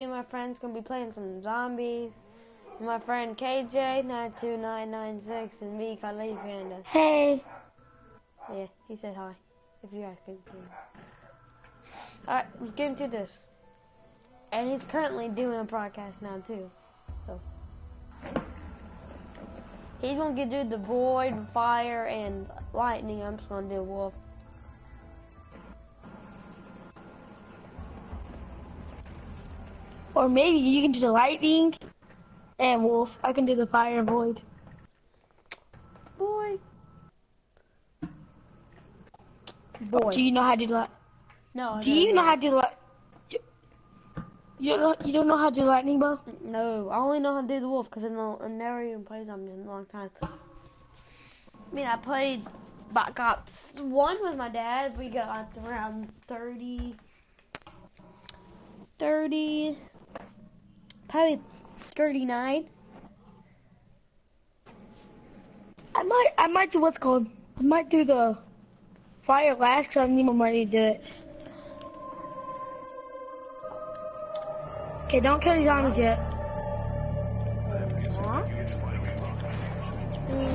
and my friends gonna be playing some zombies. My friend KJ92996 and me, Cuddly Panda. Hey. Yeah, he said hi. If you guys can see. Alright, let's get into this. And he's currently doing a broadcast now too. So he's gonna get do the void, fire, and lightning. I'm just gonna do wolf. Or maybe you can do the lightning and wolf. I can do the fire and void. Boy. Boy. Do you know how to do that? No. I Do you know how to do that? You don't you don't know how to do lightning bow? No, I only know how to do the wolf because I know I never even played zombies in a long time. I mean, I played Black Ops one with my dad. We got around 30, 30, probably 39. I might I might do what's called I might do the fire last because I need more money to do it. Okay, don't kill the zombies yet.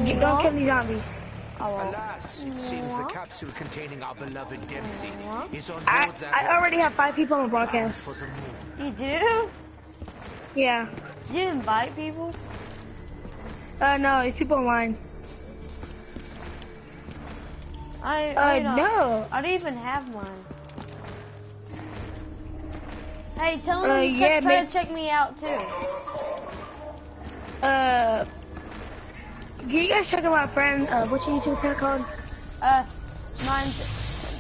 J- Don't kill the zombies. Oh. Alas, it seems the capsule containing our beloved Dempsey is on I board that I already have five people on the broadcast. for the moon. You do? Yeah. You invite people? Uh no, it's people online. I, Uh I don't, no. I don't even have one. Hey, tell them Uh, to yeah, try to check me out too. Uh, can you guys check out my friend? Uh, what's your YouTube channel called? Uh, mine's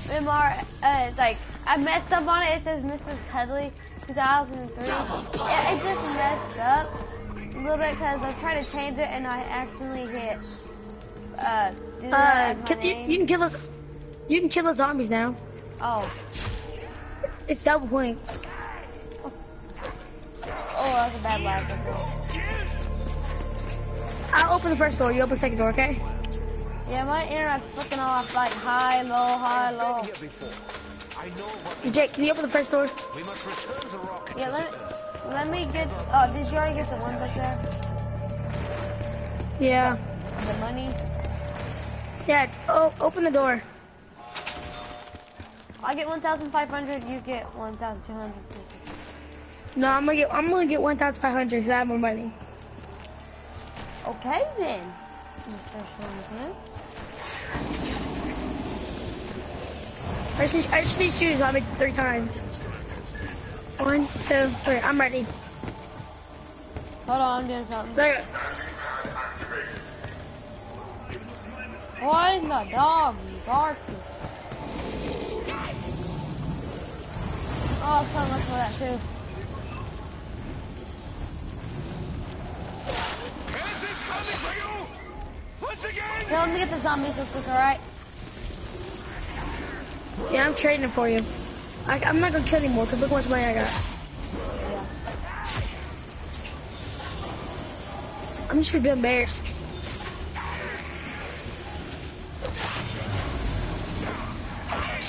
MR. Uh, it's like I messed up on it. It says Mrs. Cuddly 2003. Yeah, it just messed up a little bit because I tried to change it and I accidentally hit. Uh, do Uh, as my kill, you, you can kill us. You can kill the zombies now. Oh, It's double points. oh, that's a bad lag. I'll open the first door. You open the second door, okay? Yeah, my internet's fucking off like high, low, high, I've low. Been here before. I know Jake, can you open the first door? we must return the rocket Yeah, let the let me get. Oh, did you already get the ones up there? Yeah. The money. Yeah. Oh, open the door. I get 1,500. You get 1,200. No, I'm gonna get. I'm gonna get 1,500 because I have more money. Okay then. Mr. Swanson. I just, I just need shoes. I'll make it three times. One, two, three. I'm ready. Hold on, I'm doing something. There. Why is my dog barking? Oh, I was trying to look for that too. It's coming for! Once again! Yeah, let me get the zombies real quick, alright? Yeah, I'm trading it for you. I, I'm not gonna kill anymore because look how much money I got. I'm just gonna be embarrassed.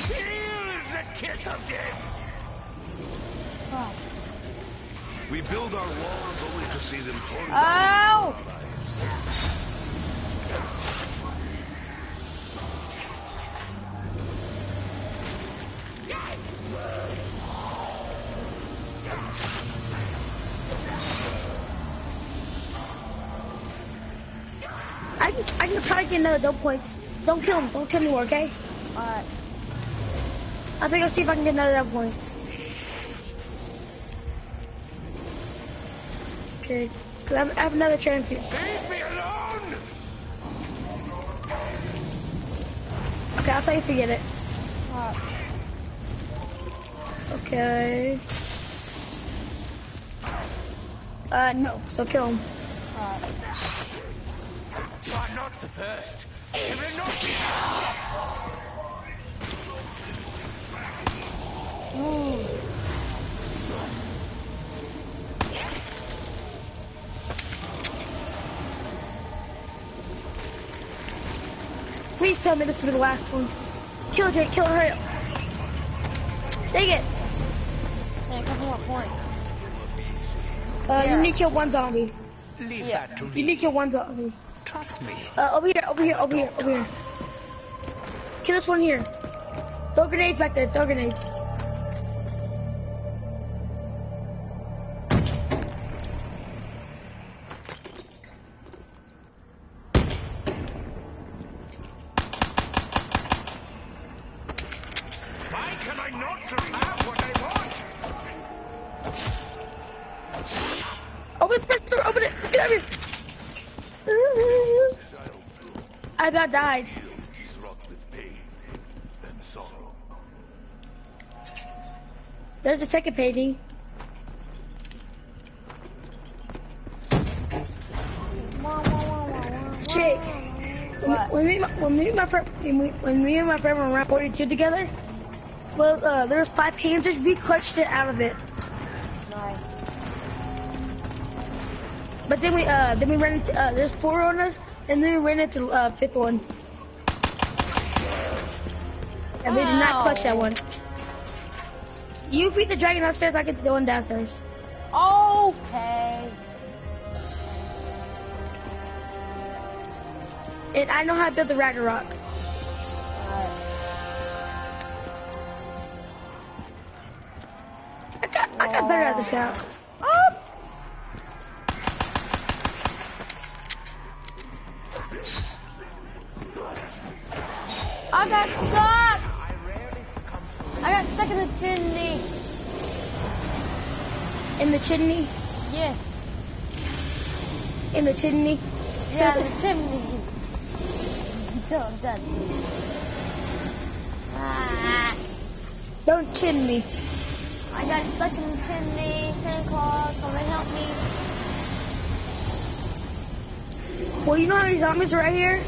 Here's the kiss of death! Oh. We build our walls only to see them torn Ow! Get another double points. Don't kill him. Don't kill me more, okay? Alright. I think I'll see if I can get another double points. Okay. 'Cause I have, another champion. Leave me alone! Okay, I'll tell you to get it. Alright. Okay. Uh, no. So kill him. Alright. You are not the first. You will not be Ooh. Please tell me this will be the last one. Kill it, Jake. Kill it. Hurry up. Dang it. Hey, a couple more points. Uh, Yeah. you need to kill one zombie. Leave Yeah. that to You need to kill one zombie. Trust me. Uh, over here, over here, over here, over here. Kill this one here. Throw grenades back there, throw grenades. Died. Is wrought with pain and sorrow. There's a second painting. Jake, when, What? when me, and my- when me and my friend, when, we, when me and my friend were around 42 together, well, uh, there was five panzers. We clutched it out of it, then we, uh, then we ran into, uh, there's four on us, and then we ran into uh, fifth one, and we did not clutch that one. You beat the dragon upstairs. I get the one downstairs. Okay. And I know how to build the Ragnarok. I got, I got better at this now. Oh! I got stuck! I rarely succumb to I got stuck in the chimney. In the chimney, Yes. in the chimney. Yeah, the chimney. Don't touch me. Ah, Don't chin me. I got stuck in the chimney. Claus, come and help me. Well, you know how many zombies are right here?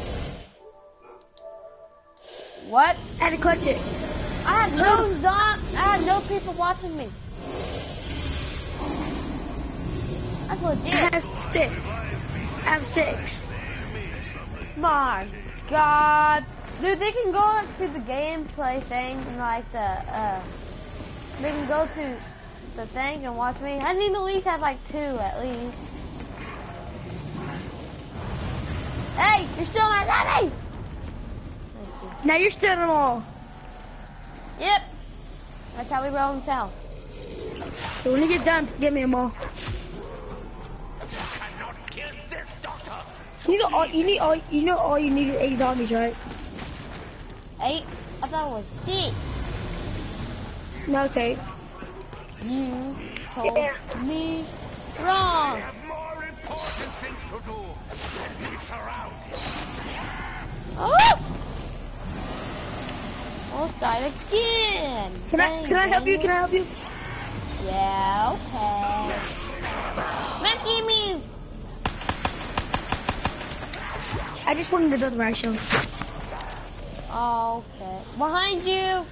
What? I had to clutch it. I have no zom. I have no people watching me. That's legit. I have six. I have six. My God, dude, they can go up to the gameplay thing and like the uh, they can go to the thing and watch me. I need to at least have like two at least. Hey, you're still my daddy. Thank Now you're stealing them all. Yep, that's how we roll in South. So when you get done, give me them all. cannot kill this doctor. You know all you need all you know all you need is eight zombies, right? Eight. I thought it was six. No, it's eight. You told Yeah. me wrong. Have important things to do than be surrounded. Oh! Almost died again. Can I can I help you? Can I help you? Yeah, okay. Lucky me. I just wanted to build a rag show. Oh, okay. Behind you.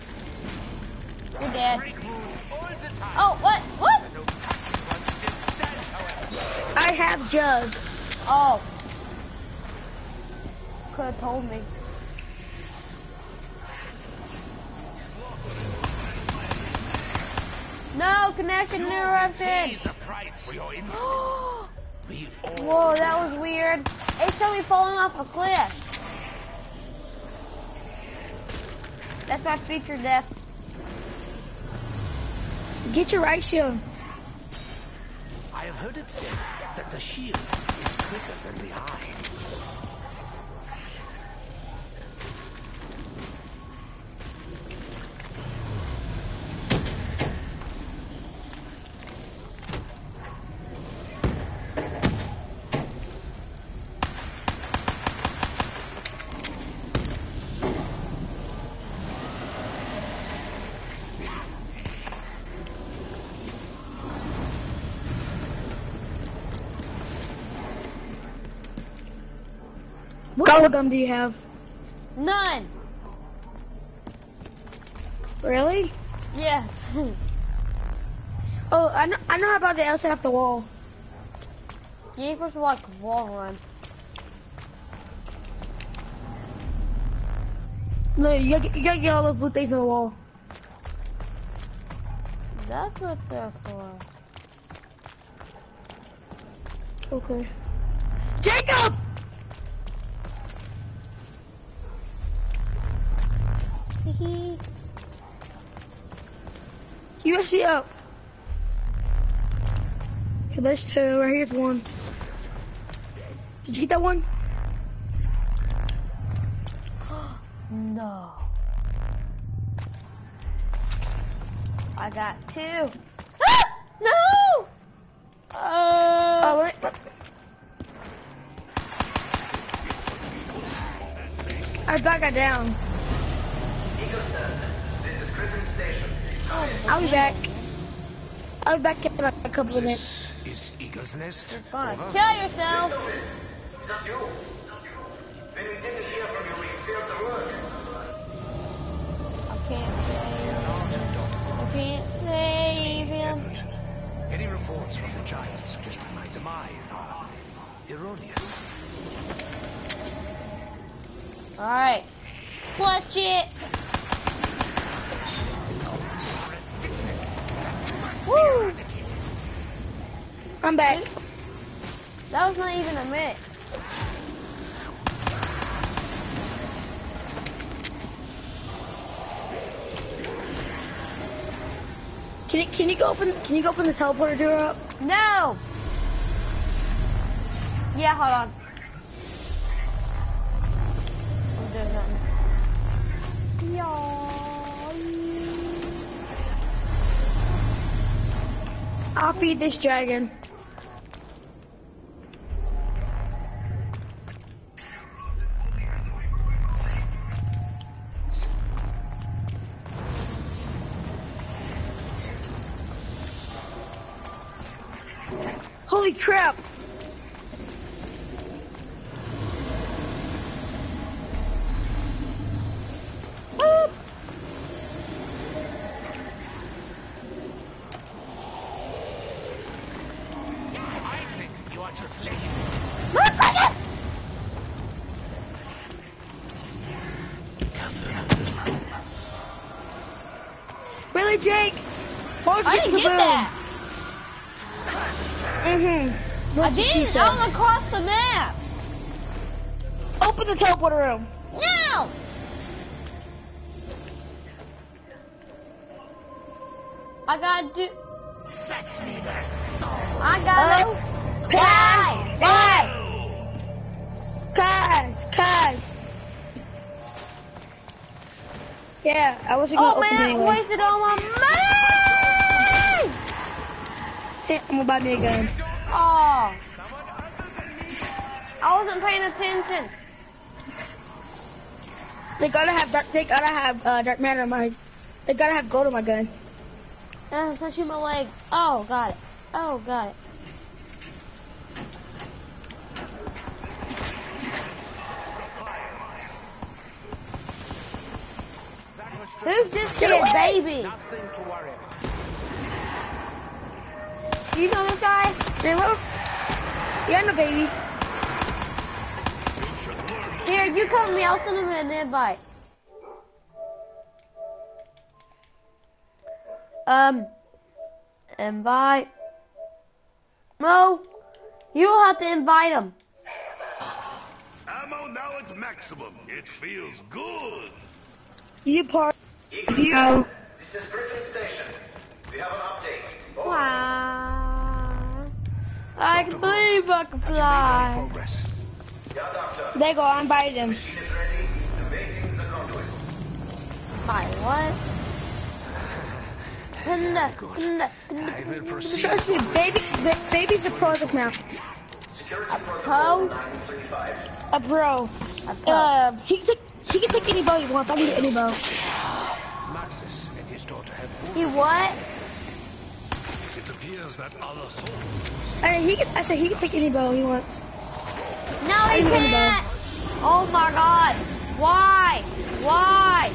You're dead. Break rules all the time. Oh, what? What? No touching one still stands, however. I have Jug. Oh. Could have told me. No, connection interrupted. Pay the price for your instinct. Whoa, that was weird. It showed me falling off a cliff. That's my feature death. Get your right shield. I have heard it said that the shield is quicker than the eye. What color gum do you have? None. Really? Yes. Oh, I know I know how about the outside off the wall. yeah, first of like wall run. No, you gotta, you gotta get all those blue things on the wall. That's what they're for. Okay. Jacob! Hee USC up. Okay, there's two. Right here's one. Did you get that one? No. I got two. Ah! No! Oh, Uh, let, let- I back got down. This is Griffin Station. I'll be back. I'll be back in like a couple of minutes. This is Eagle's Nest. fine. Over. Kill yourself. Is that you? Then we didn't hear from you. We failed to work. I can't save. I can't save him. Any reports from the Giants suggesting my demise are erroneous. Alright. Clutch it. Woo! I'm back. That was not even a minute. Can you, can you go open can you go open the teleporter door up? No! Yeah, hold on. I'm doing. I'll feed this dragon. Think you are just lazy. Really, Jake? Why would you I didn't get that. Mm-hmm. I didn't. I'm across the map. Open the teleporter room. No! I gotta do. Fetch me their soul. I gotta. Why? Yeah, I wasn't gonna Oh open man, I anyways. wasted all my money! I'm gonna buy me a gun. Oh. I wasn't paying attention. They gotta have dark. They gotta have uh, dark matter on my. They gotta have gold on my gun. Uh, touching my leg. Oh, got it. Oh, got it. Who's this kid, away! baby? Nothing to worry about. You know this guy? Hello? Yeah, no baby. Here, you come with me. I'll send him an invite. Um, invite. Mo, you'll have to invite him. Ammo now at maximum. It feels good. You part. Eagle, this is Griffin Station. We have an update. Over. Wow. I can believe I can Has your made any fly. progress? Yeah, Doctor. Go. I invited him. Machine is ready. The conduit. Hi, what? Hinda, hinda, I. Trust me, baby. ba- baby's the pro at this now. Security Pro? A pro. A pro. Uh, he can take. He can take any bow he wants. I can get any bow. Maxis and his daughter have He what? It appears that other souls. I, he can, I said he can take any bow he wants. No, he can't. Oh my God! Why? Why?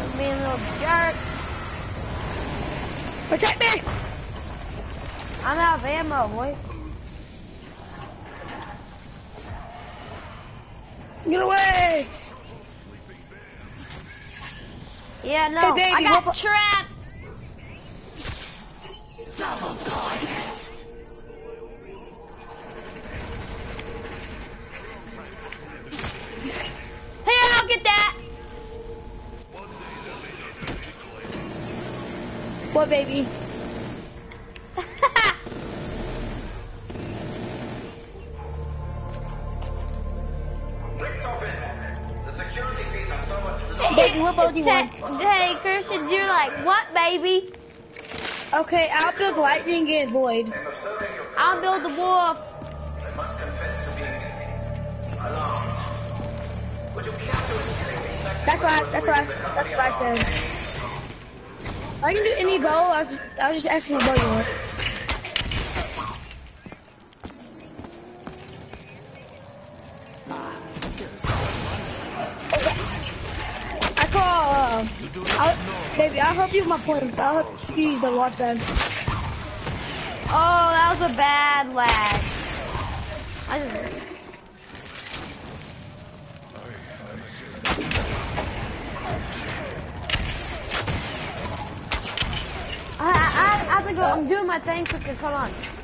You're being a little jerk. Protect me! I'm out of ammo, boy. Get away! Yeah, no. Hey, baby, I got trapped. Oh, hey, I'll get that. What baby? Hey, Christian, you're like, what, baby? Okay, I'll build lightning and void. And observing your I'll build the wolf. I must confess to being alarmed. Would you care to explain exactly That's what what I, that's what I, doing in the that's company what I said. I can do any bow. I was, I was just asking what bow you want. I call. Uh, You do not I'll, know. With my points. I'll use the watch then. Oh, that was a bad lag. I just. I, I, I have to go. I'm doing my thing quickly. Come on.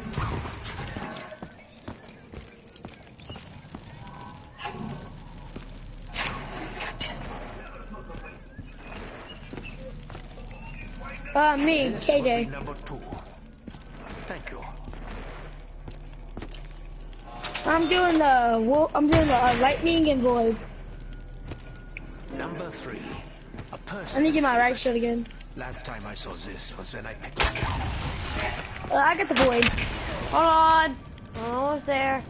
Uh, me, This KJ. number two. Thank you. I'm doing the. I'm doing the uh, lightning and void. Number three. A I person. I need to get my right shield again. Last time I saw this was when I picked it up. Uh, I got the void. Hold on. Almost there.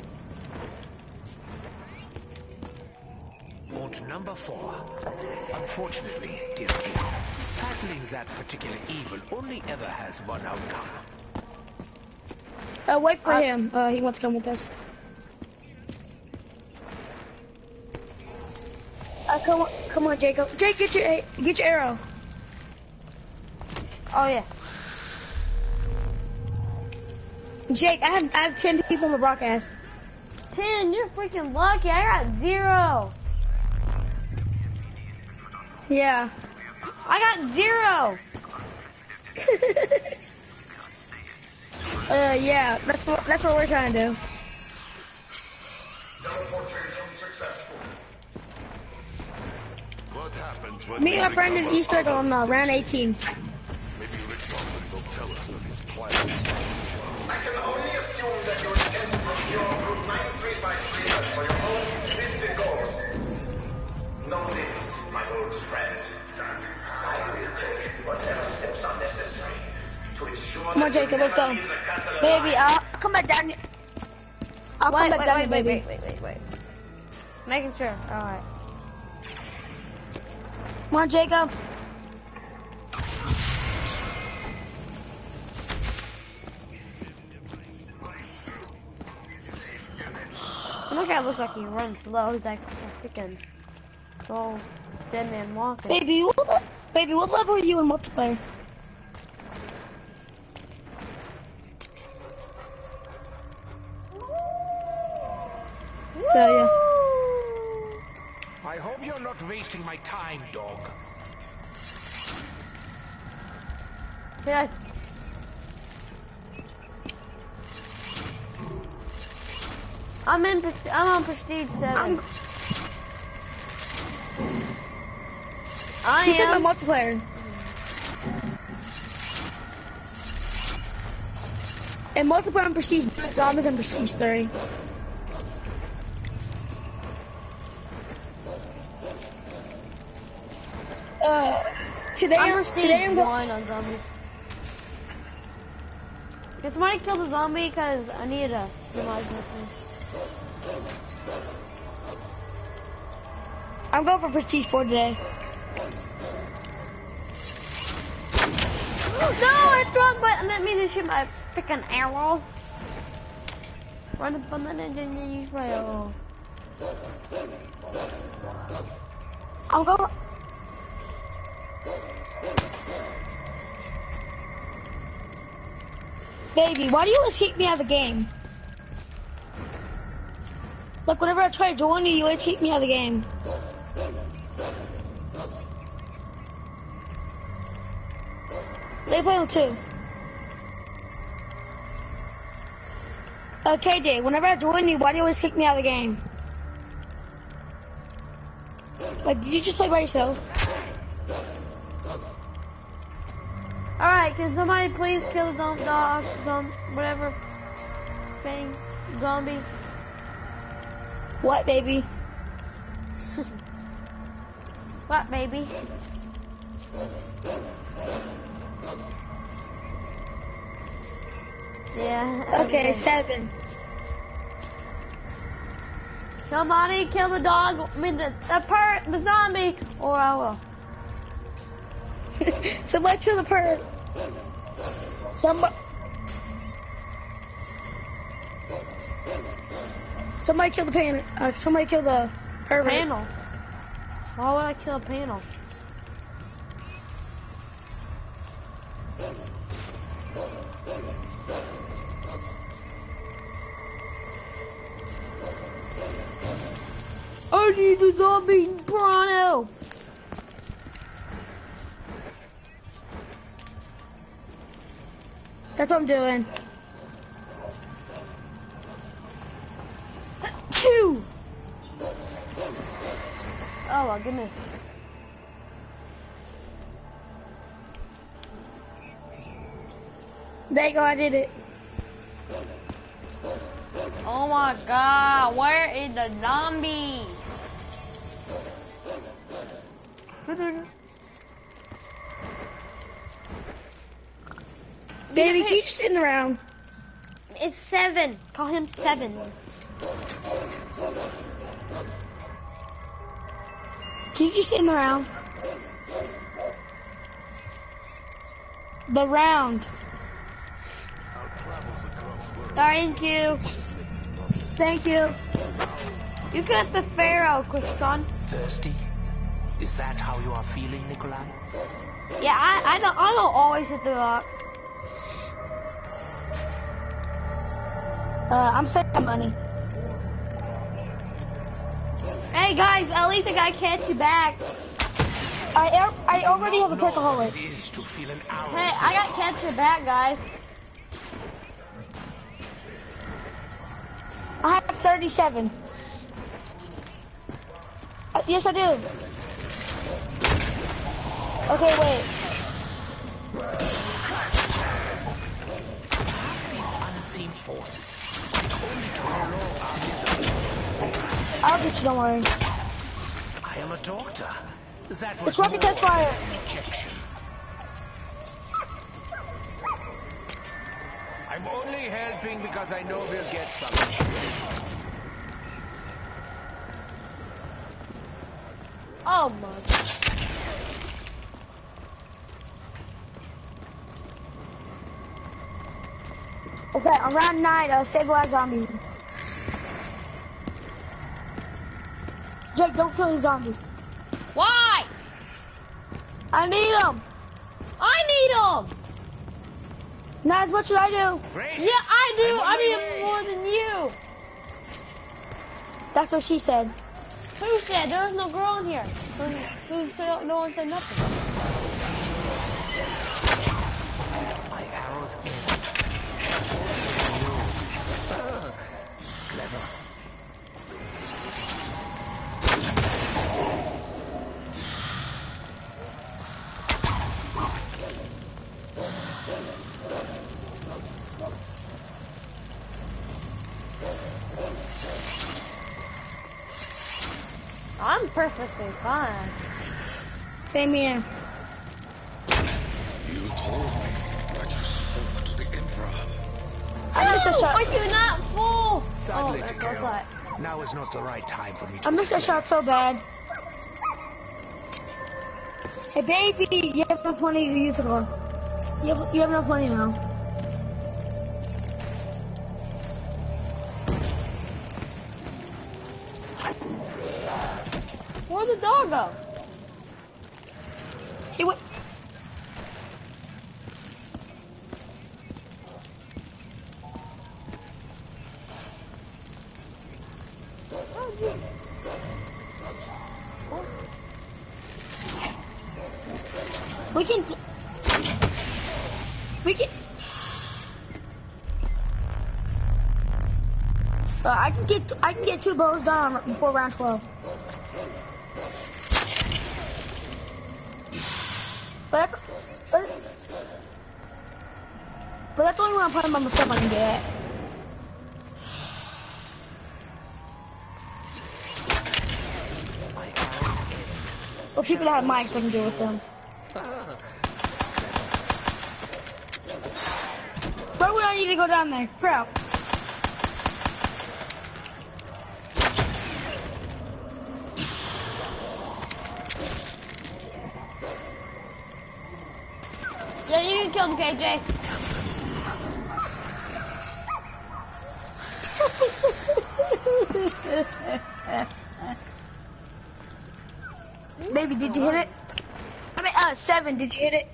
And number four. Unfortunately, dear kid, tackling that particular evil only ever has one outcome. Uh, wait for Uh, him. Uh, he wants to come with us. Uh, come on, come on, Jacob. Jake, get your get your arrow. Oh yeah. Jake, I have I have ten people on the broadcast. Ten. You're freaking lucky. I got zero. Yeah. I got zero. uh, yeah. That's what that's what we're trying to do. What when Me and my friend become did Easter egg on uh, round 18. Maybe Richtofen will tell us of his plan. I can only assume that you intend to procure Route 9353 for your own twisted goals. Know this, my old friend. Come on, Jacob, let's go. Baby, uh, alive. I'll come back down here. I'll wait, come back wait, down wait, here, wait, baby. wait, wait, wait, wait. Making sure. All right. Come on, Jacob. Look guy looks like he runs slow. He's like a freaking slow dead man walking. Baby, baby, what level are you in multiplayer? So, yeah. I hope you're not wasting my time, dog. Yeah. I'm in. I'm on prestige seven. I He said am. my multiplayer. And multiplayer and prestige zombies and prestige three. Uh, today I'm today I'm going. on zombies. Can somebody kill the zombie? Cause I need a this thing. I'm going for prestige four today. No, it's wrong button. That means to shoot my freaking arrow. Run up on the ninja and use my arrow. I'm going. Baby, why do you always kick me out of the game? Like whenever I try to join you, you always kick me out of the game. They play on two. Uh, KJ, whenever I join you, why do you always kick me out of the game? Like, did you just play by yourself? Alright, can somebody please kill the zom dog, zom whatever thing, zombie? What, baby? What, baby? Yeah. Okay, seven. Somebody kill the dog, I mean the, the per, the zombie, or I will. Somebody kill the bird. Somebody. Somebody kill the pan. Uh, somebody kill the pervert. Panel. Why would I kill a panel? Zombie Bronto. That's what I'm doing. Two. Oh my goodness. There you go. I did it. Oh my god, where is the zombie? Baby, keep sitting around. It's seven. Call him seven. Keep you sitting around. The round. Our travels across worlds. Thank you. Thank you. You got the Pharaoh, Christian. Thirsty? Is that how you are feeling, Nikolai? Yeah, I, I don't I don't always hit the rock. Uh, I'm saving money. Hey guys, at least I got catch you back. I I already have a Know perkaholic. what it is to feel an arrow Hey, I got catch you back, guys. I have 37. Uh, yes, I do. Okay, wait. unseen forces. Only to prolong our misery. I'll get you, don't worry. I am a doctor. That was It's rocket test fire. I'm only helping because I know we'll get something. Oh my. Okay, on round nine, uh, stabilize zombie. Jake, don't kill these zombies. Why? I need them. I need them. Not as much as I do. Great. Yeah, I do. I'm I need them more than you. That's what she said. Who said there was no girl in here? Who, who said no one said nothing? My arrows end. Also you. Ah, Clever. I'm perfectly fine. Same here. You told me that you spoke to the Emperor. I missed a shot. Are you not full? Sadly, oh, there goes Takeo, now is not the right time for me to I missed a shot so bad. Hey, baby, you have enough money to use it on. You have, you have enough money now. Where'd the dog go? Hey, what? We can. We can. Uh, I can get I can get two bows down before round twelve. But that's but, but that's only when I'm playing by myself I can do that. But people that have mics I can do with them. Where would I need to go down there? Bro. Yeah, KJ. Baby, did you hit it? I mean, uh, seven, did you hit it?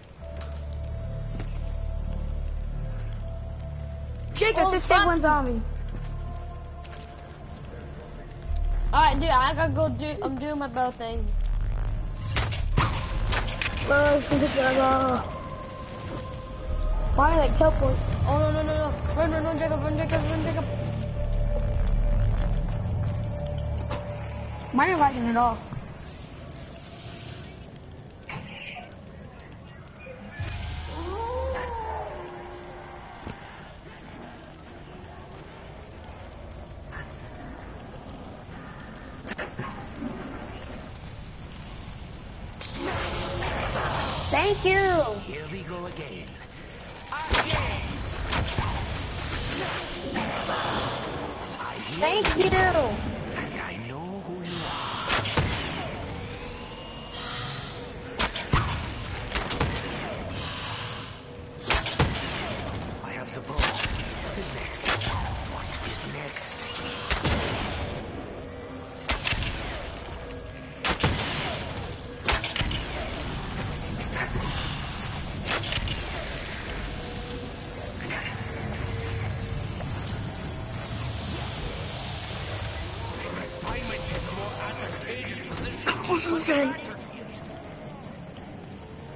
Jake, I Oh, said fuck. save one zombie. Alright, dude, I gotta go do, I'm doing my bow thing. Uh, Why, like, teleport? Oh, no, no, no, no. Run, run, run, Jacob, run, Jacob, run, Jacob. Mine ain't lagging at all.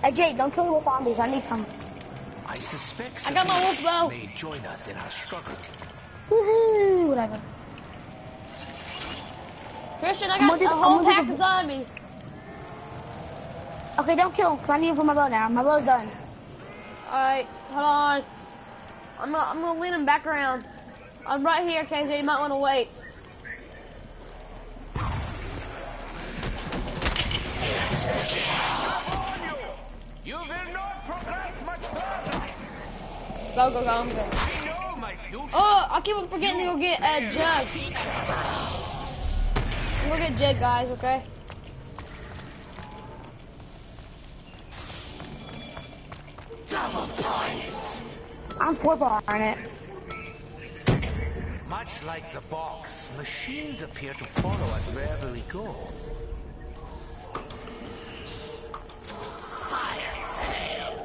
Hey, Jake, don't kill me with zombies. I need some. I suspect I got my wolf bow. may join us in our struggle. Woohoo! Whatever. Christian, I I'm got gonna a whole gonna do pack of zombies. Okay, don't kill him, because I need him for my bow now. My bow's done. Alright, hold on. I'm gonna, I'm gonna lean him back around. I'm right here, KJ. You might want to wait. Go, go, go. I'm. Oh, I keep on forgetting to go get uh, Jug. Go get Jug, guys, okay? Double points! I'm four bar on it. Much like the box, machines appear to follow us wherever we go.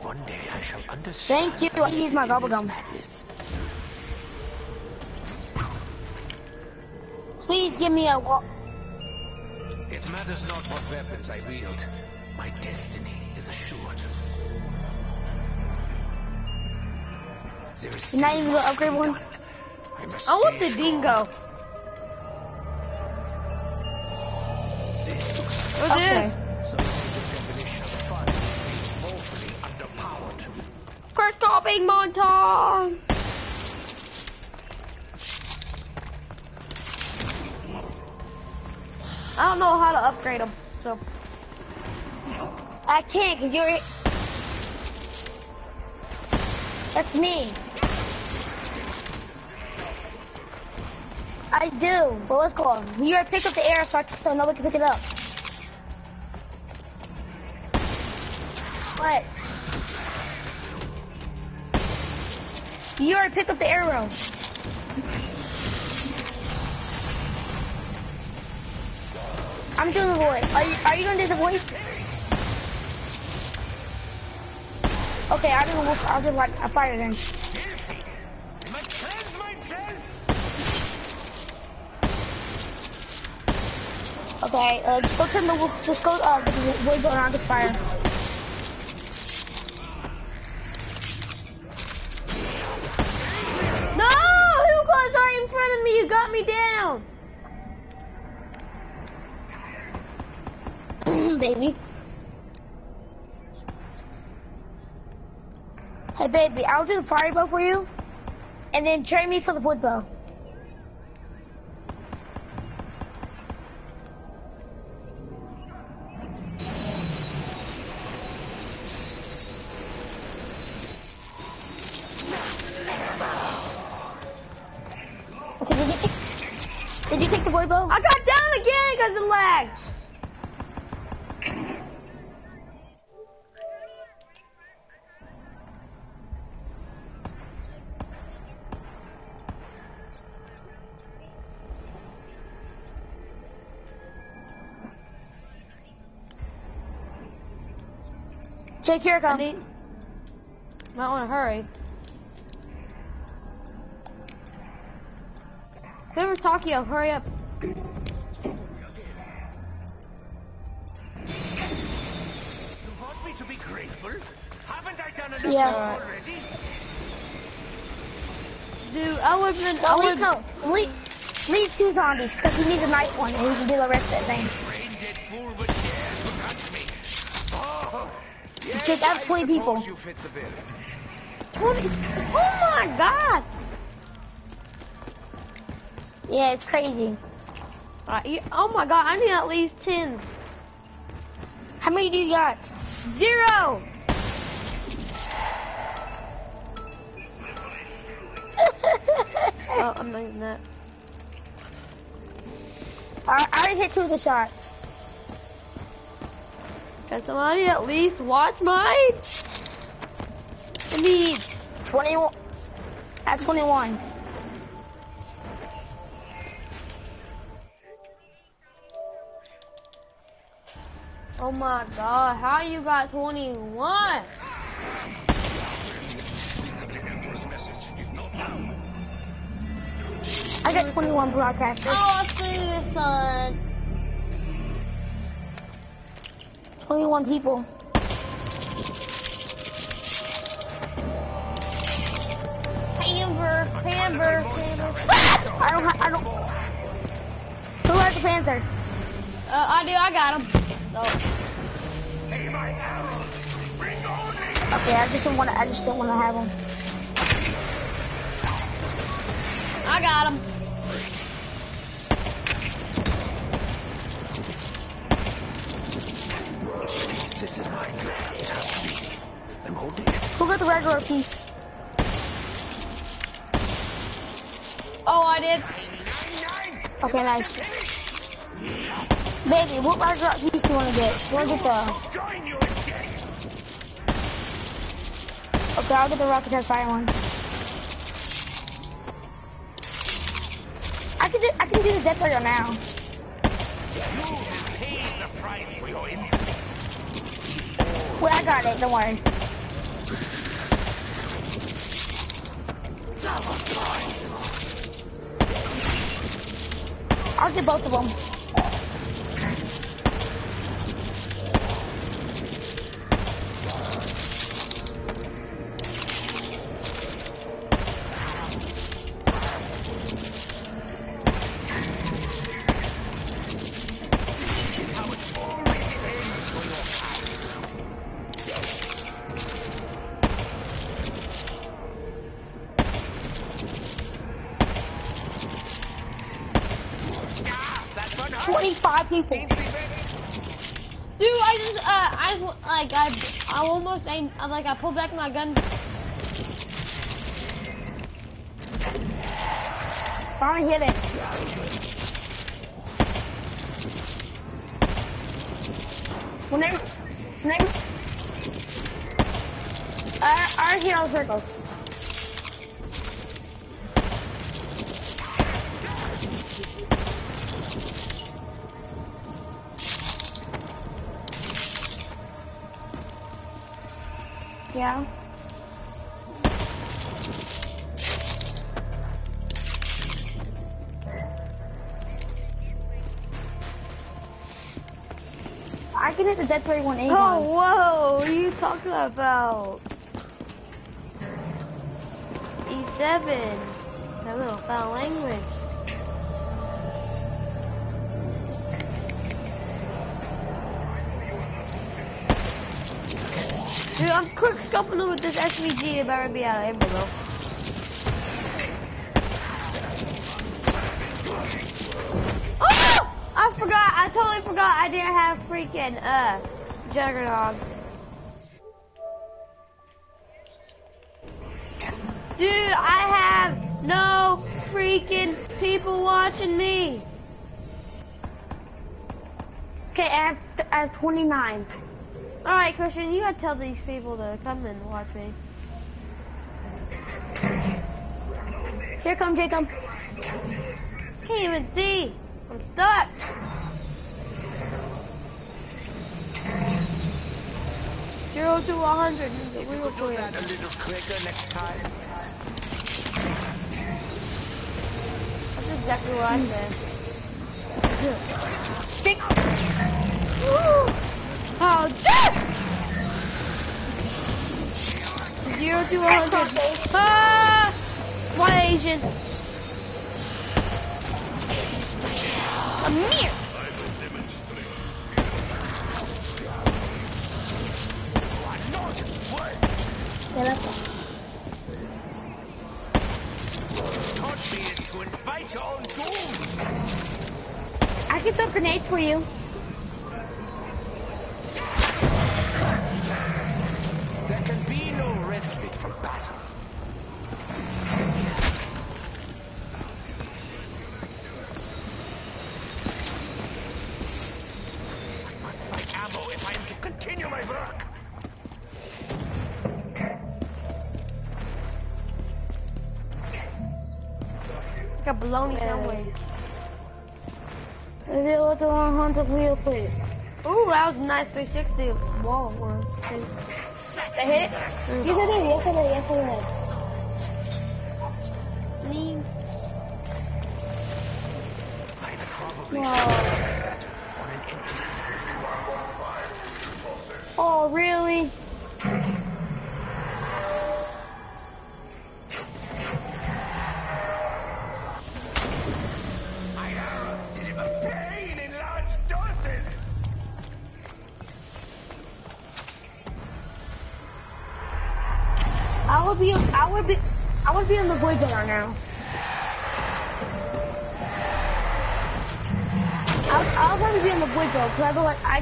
One day shall understand. Thank you. I use my bubblegum. Please give me a wa- It matters not what weapons I wield. My destiny is assured. There is You're not even gonna upgrade one? I I want the dingo. This looks Okay. Curse copying montage. I don't know how to upgrade them, so. I can't, because you're... That's me. I do, but what's called? You gotta pick up the air so, I so nobody can pick it up. What? You already picked up the arrow. I'm doing the voice. Are you, are you gonna do the voice? Okay, I'll do the wolf. I'll do like a fire then. Okay, uh, just go turn the wolf. Just go uh, get the voice going on the fire. in front of me. You got me down. baby. Hey, baby, I'll do the fireball for you, and then train me for the football. Because of lag. Jake, here I I come. need. Might want to hurry. Whoever's talking, hurry up. Yeah. Dude, I have been. I would no, leave, leave two zombies, because he needs a night one, and he can do the rest of that thing. Brain dead fool would dare to touch me. Yes, Check out 20 people. suppose You fit the bill. 20. Oh my god. Yeah, it's crazy. Uh, you- oh my god, I need at least 10. How many do you got? Zero. Already hit two of the shots. Can somebody at least watch my? I need. 21. At 21. Oh my god, how you got 21? I got 21 broadcasters. Oh, I see this son. 21 people. Pamber, Pamber, Pamber. I don't I don't. Who has the Panzer? Uh, I do, I got him. Oh. Okay, I just don't want to. I just don't want to have them. I got him. This is mine. It has to be. I'm holding got the regular piece? Oh, I did. Okay, nice. Baby, what regular piece do you want to get? You want to get the? Okay, I'll get the rocket test fire one. I can do. I can do the death target now. Wait, I got it. Don't worry. I'll get both of them. How it already ends for your Ah, that's one 25 people. Dude, I just, uh, I just, like, I, I almost aimed, I, like, I pulled gun. About? E7. That little foul language. Dude, I'm quick scoping them with this SVG. It better be out of ammo. Oh! I forgot. I totally forgot. I didn't have freaking uh Juggernog. People watching me. Okay, I have, I have 29. All right, Christian, you gotta tell these people to come and watch me. Here come Jacob. Can't even see. I'm stuck. Zero to 100 is a real Do that a little quicker next time. That's exactly what I said. Stick. Oh! Zero to 100. Ah! One Asian. Come here. Yeah, that's Taught me is to invite your own doom. Can throw grenades for you. 100. Ooh, that was a nice 360 wall one. I hit it? Yes, I did. Yes, I did. Yes, I Please. Did. should No.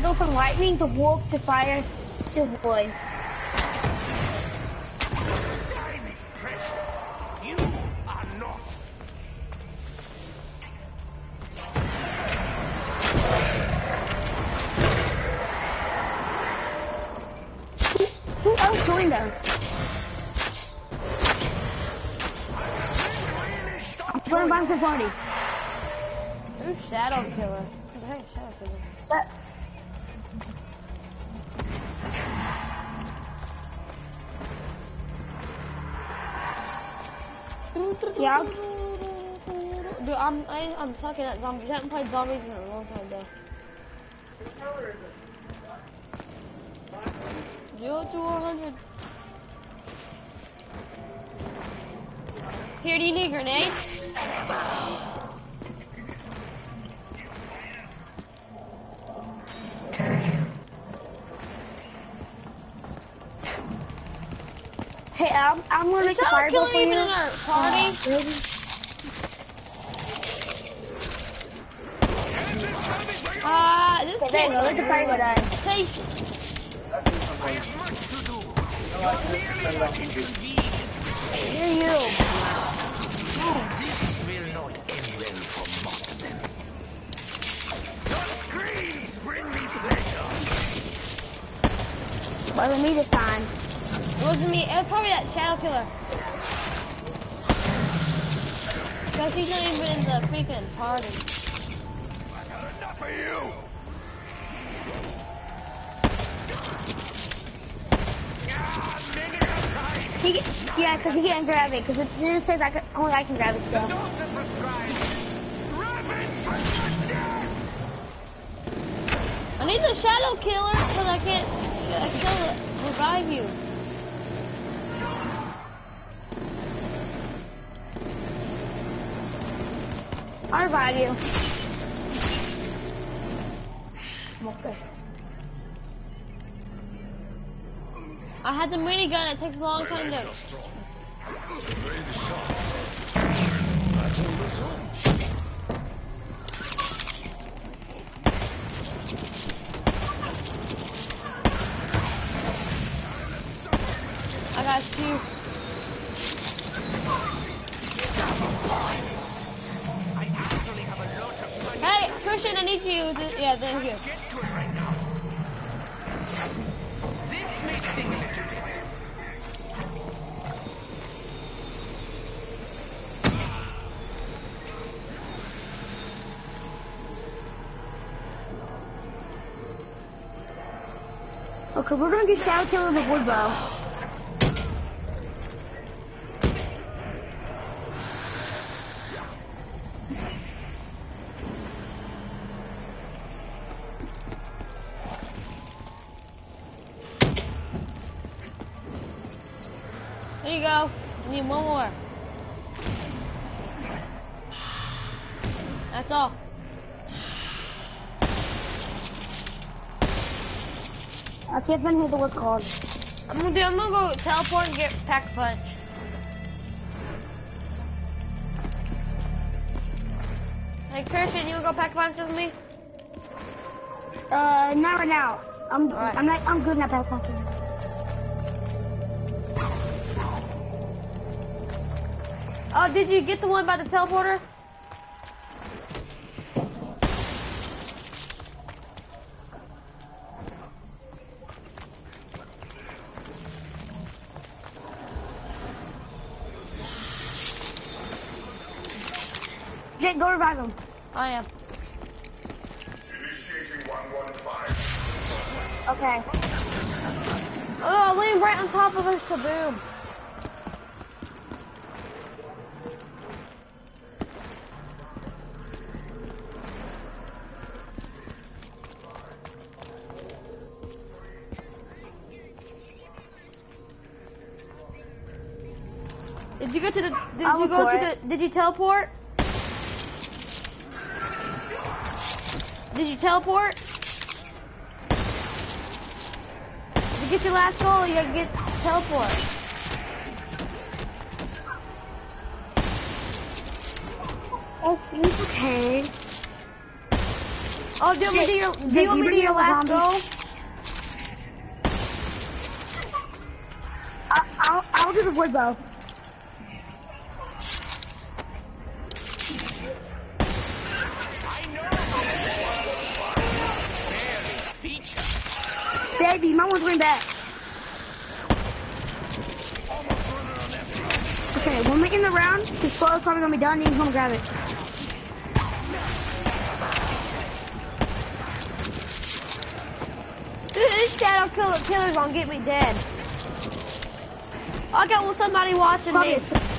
Go from lightning to wolf to fire to void. I'm I, I'm sucking at zombies. I haven't played zombies in a long time, though. Zero to 100. Here, do you need a grenade? hey, I'm, I'm gonna make a fireball for you. even in our party? Really? Ah, this Okay, there you go. Let the fireball die. Take Uh, I have much to do. You're merely not inconvenient. Here you. This will not end well for most of them. Your screams bring me pleasure. Wasn't me this time. It wasn't me. It was probably that Shadow Killer. Because he's not even in the freaking party. Enough of you. Many a time. He yeah, because he can't grab it. Because it didn't I could, only I can grab it still. Doctor prescribed. Rabbit for death. I need the Shadow Killer because I can't I kill it, revive you. I'll revive you. I'm okay. I had the minigun. It takes a long time to. are strong. Ready to shot. That's all this on. I got you. I actually have a lot of money. Hey, Christian, I need you. Yeah, thank you. Get to it right now. This may sting a little bit. Okay, we're gonna get Shadow Killer the wood bow. There you go. Need one more. That's all. I can't find who the what's called. I'm gonna do. I'm gonna go teleport and get pack a punch. Hey, Christian, you wanna go pack a punch with me? Uh, not right now. I'm Alright. I'm not I'm good at that passing. Oh, did you get the one by the teleporter? Jake, go revive him. I am. Okay. Oh, I leaned right on top of his kaboom. Did you go to the? Did I'll you go to it. the? Did you teleport? Did you teleport? To get your last goal, you gotta get teleport. It's, it's okay. Oh, do you want me to do your? Do you want me to do your last goal? I, I'll I'll do the wood bow. Baby, my one's going back. Okay, when we end the round, This his is probably gonna be done. You can come grab it. This shadow killer killer's gonna get me dead. I got somebody watching Probably me.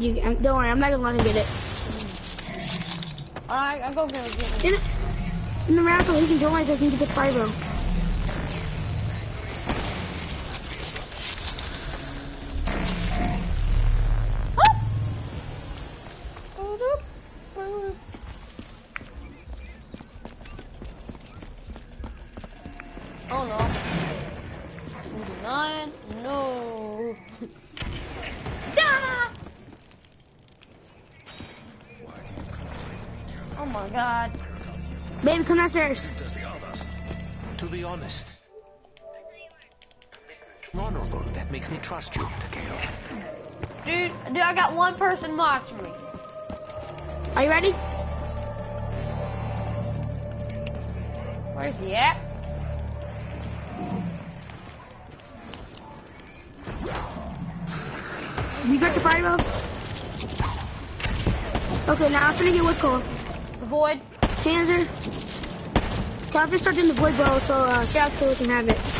Gonna let you. I'm- Don't worry, I'm not gonna let him get it. Alright, I'll go get it. In, in the round, so he can join, so he can get the pyro. Honorable, that makes me trust you, Takeo. Dude, dude, I got one person watching me. Are you ready? Where's he at? You got your party mode? Okay, now I'm gonna get what's called. The void. Cancer. Okay, I'm gonna start doing the void bow so uh, Shadow Killer can have it.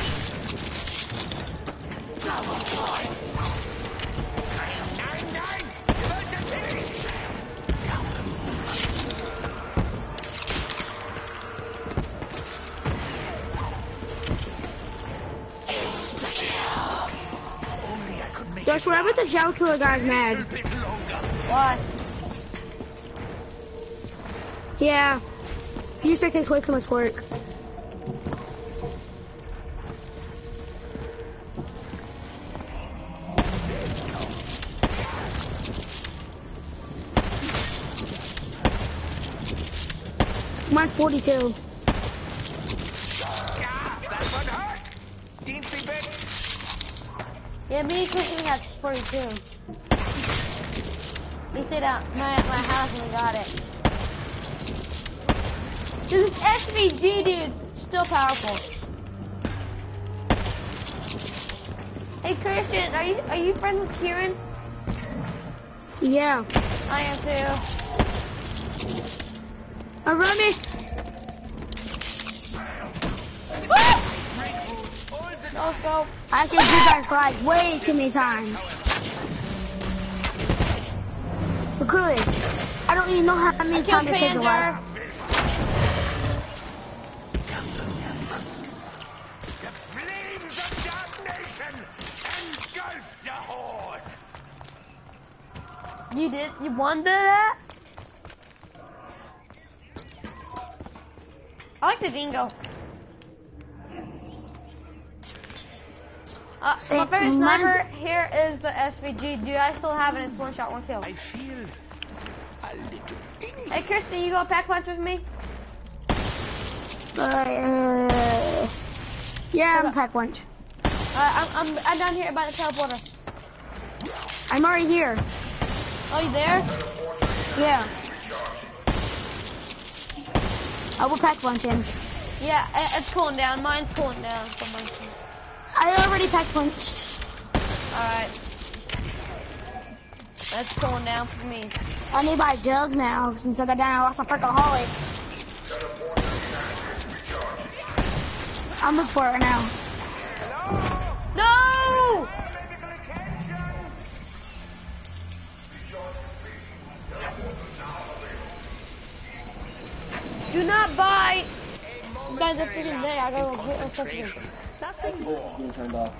I bet the Shadow Killer guy's mad. a bit longer. Why? Yeah. He usually takes way too much work. Mine's 42. Yeah, that one hurt. Teensy bit. Yeah, me and Christian got 42. We stayed at my, my house and we got it. Dude, this SVG dude's still powerful. Hey Christian, are you are you friends with Kieran? Yeah. I am too. Remy! No scope. I saved you guys life way too many times. Good. I don't even know how many times I saved your life. The flames of damnation engulf the horde. You did? You won that? I like the dingo. Uh, my favorite sniper here is the SVG. Do I still have it? It's one shot, one kill. Hey, Christian, you go pack punch with me? Uh, uh, yeah, I'm pack punch. Uh, I'm, I'm, I'm down here by the teleporter. I'm already here. Oh, you there? Yeah. I will pack punch in. Yeah, it's cooling down. Mine's cooling down. Cooling- I already pack punched. Alright. That's cooling down for me. I need to buy a jug now since I got down I lost my freaking holly. I'm looking for it right now. No! Do not buy by the freaking day. I gotta go get my stuff. Nothing more. turned off.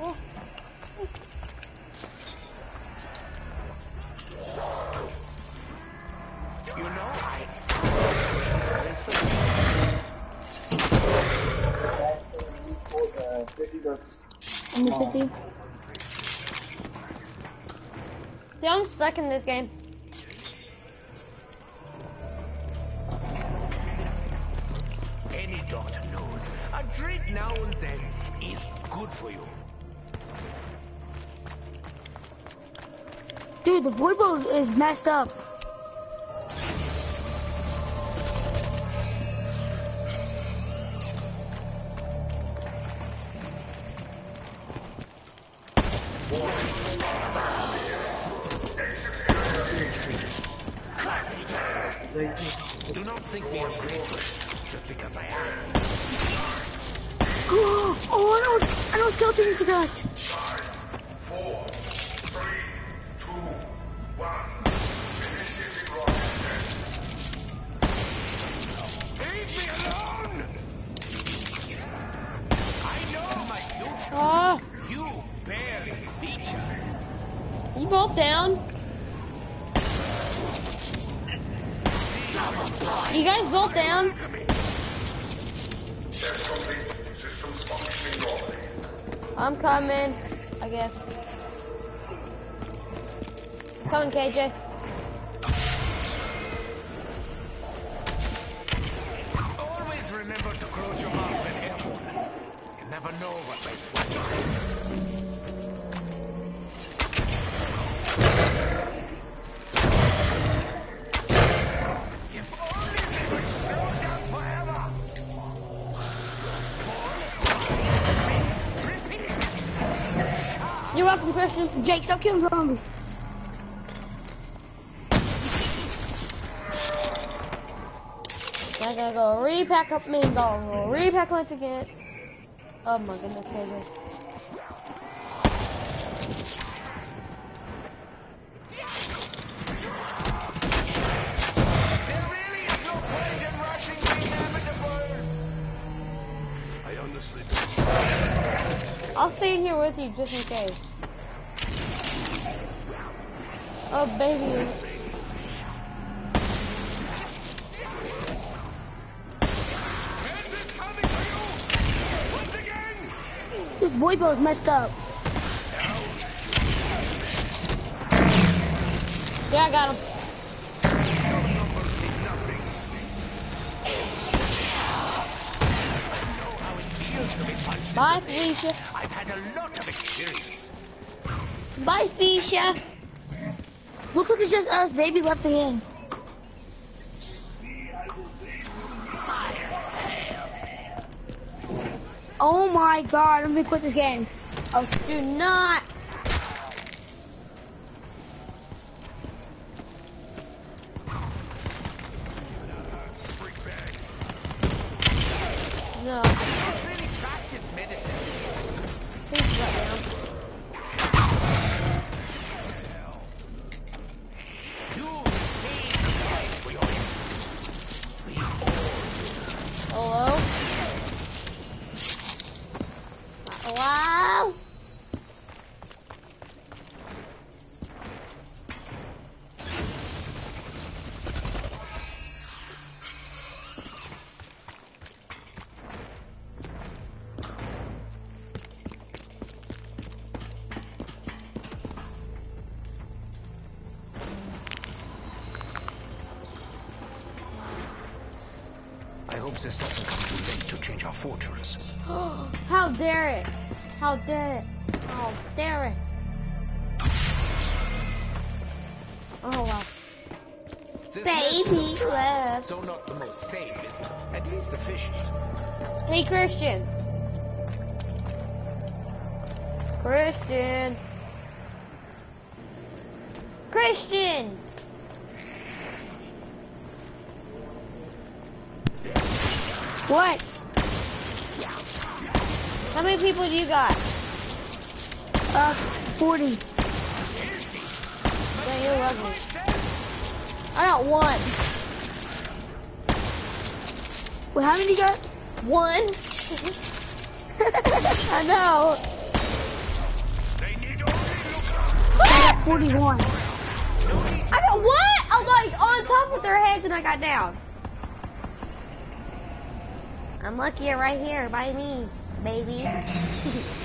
Oh. You know, I. Uh, 50 bucks. In the 50. See, I'm stuck in this game. Any daughter knows a drink now and then is good for you. Dude, the void bow is messed up. Stop killing zombies. I gotta go repack up me, go repack punch again. Oh my goodness, don't. I'll stay in here with you just in case. Oh baby. This coming for you? Once again? This void bow is messed up. Yeah, I got him. know how it feels to be punched. Bye, Felicia. I've had a lot of experience. Bye, Felicia. Looks like it's just us, baby, left the game. Oh my god, I'm gonna quit this game. Oh, do not. At. Hey Christian. Christian. Christian. What? How many people do you got? Uh, 40. Yeah, you're lucky. I got one. Wait, how many you got? One. I know. They need only look up. I got 41. I got what? I was like on top of their heads and I got down. I'm lucky right here by me, baby.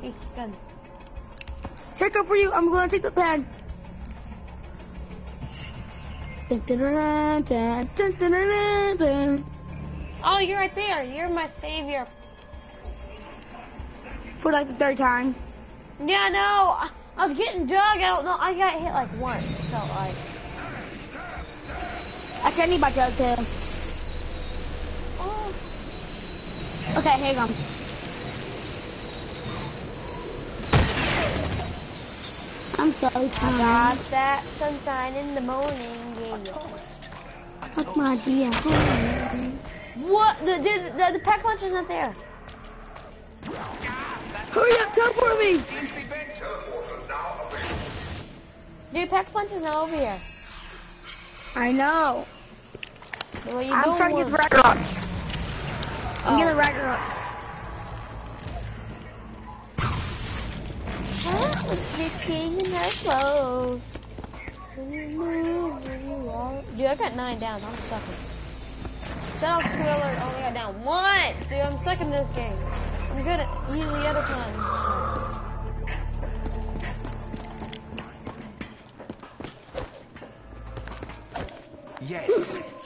He's gonna. Here come for you. I'm going to take the pad. Oh, you're right there. You're my savior. For like the third time. Yeah, no. I, I was getting dug. I don't know. I got hit like once. It felt like. Actually, I need my jug too. Oh. Okay, hang on. I'm so tired. Got tired. that sunshine in the morning. Yeah. Toast. Fuck my dear. What? The dude, the, the pack punch is not there. Hurry up, teleport me. Teleporter now available. Dude, pack punch is not over here. I know. You I'm trying to get the Ragnarok. I'm Oh. getting the Ragnarok. Huh? With your king in her clothes. When you move, when you walk. Dude, I got nine down. I'm sucking. Set off thriller. Oh, I got down one. Dude, I'm stuck in this game. I'm good at usually other times. Yes.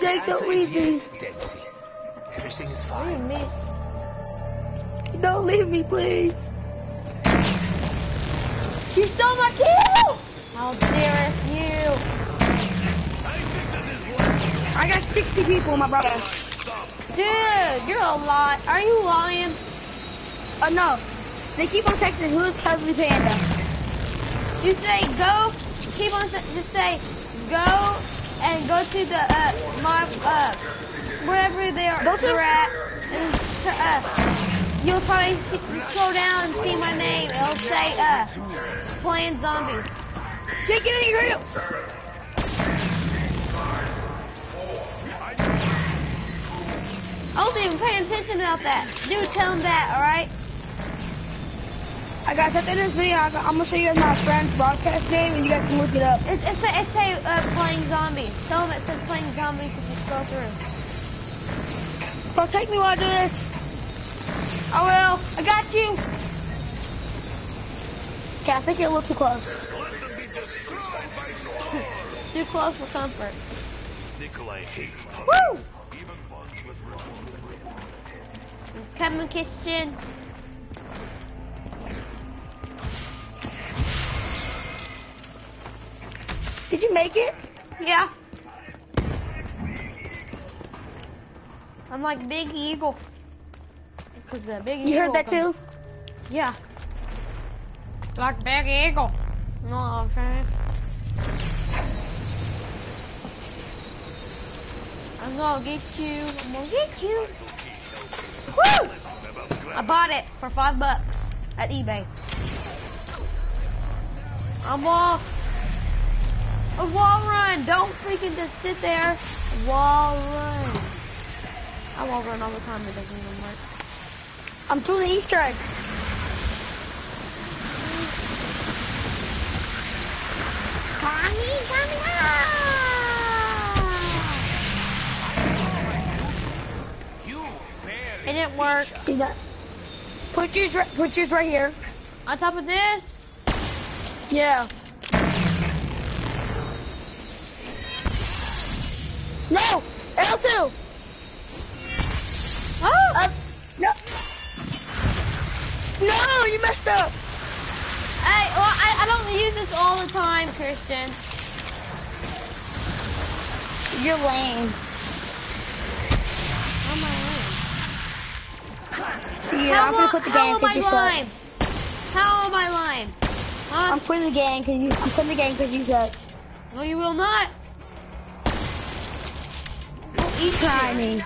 Jake, The don't leave is me. Dempsey. Everything is What do you mean? Don't leave me, please. You stole my kill! How dare you? I got 60 people, my brother. Dude, you're a lot. Are you lying? Oh no. They keep on texting, who is Cuddly Panda? You say go, keep on, just say go and go to the, uh, my, uh, wherever they are, Go to- they're at, and, uh, you'll probably see, scroll down and see my name. It'll say, uh, playing zombies. Take it in here, hurry. I wasn't even paying attention about that. Dude, tell him that, alright? I got at the end of this video, I'm gonna show you guys my friend's broadcast name, and you guys can look it up. It's, it's, say, it say uh, playing zombies. Tell him it says playing zombies if you scroll through. take me while I do this. I will. I got you. Okay, I think you're a little too close. Let them be destroyed by storm. Too close for comfort. Nikolai hates puppets. Woo! Even ones with Coming kitchen. Did you make it? Yeah. I'm like Big Eagle. Cause the uh, Big Eagle. You heard that comes- too? Yeah. Like Big Eagle. No, know what I'm saying? I'm gonna get you. I'm gonna get you. Woo! I bought it for five bucks at eBay. I'm off. A wall run. Don't freaking just sit there. Wall run. I wall run all the time. It doesn't even work. I'm through the Easter egg. Tommy, Tommy, You. It didn't work. See that? Put yours, right, put yours right here. On top of this, Yeah. No! L2! oh, Up! No! No! You messed up! Hey, well, I, don't use this all the time, Christian. You're lame. How am I lame? Yeah, how I'm gonna put the am because you suck. lame? How am I lame? Huh? I'm quitting the gang because you. I'm quitting the gang because you suck. no, you will not. You try me.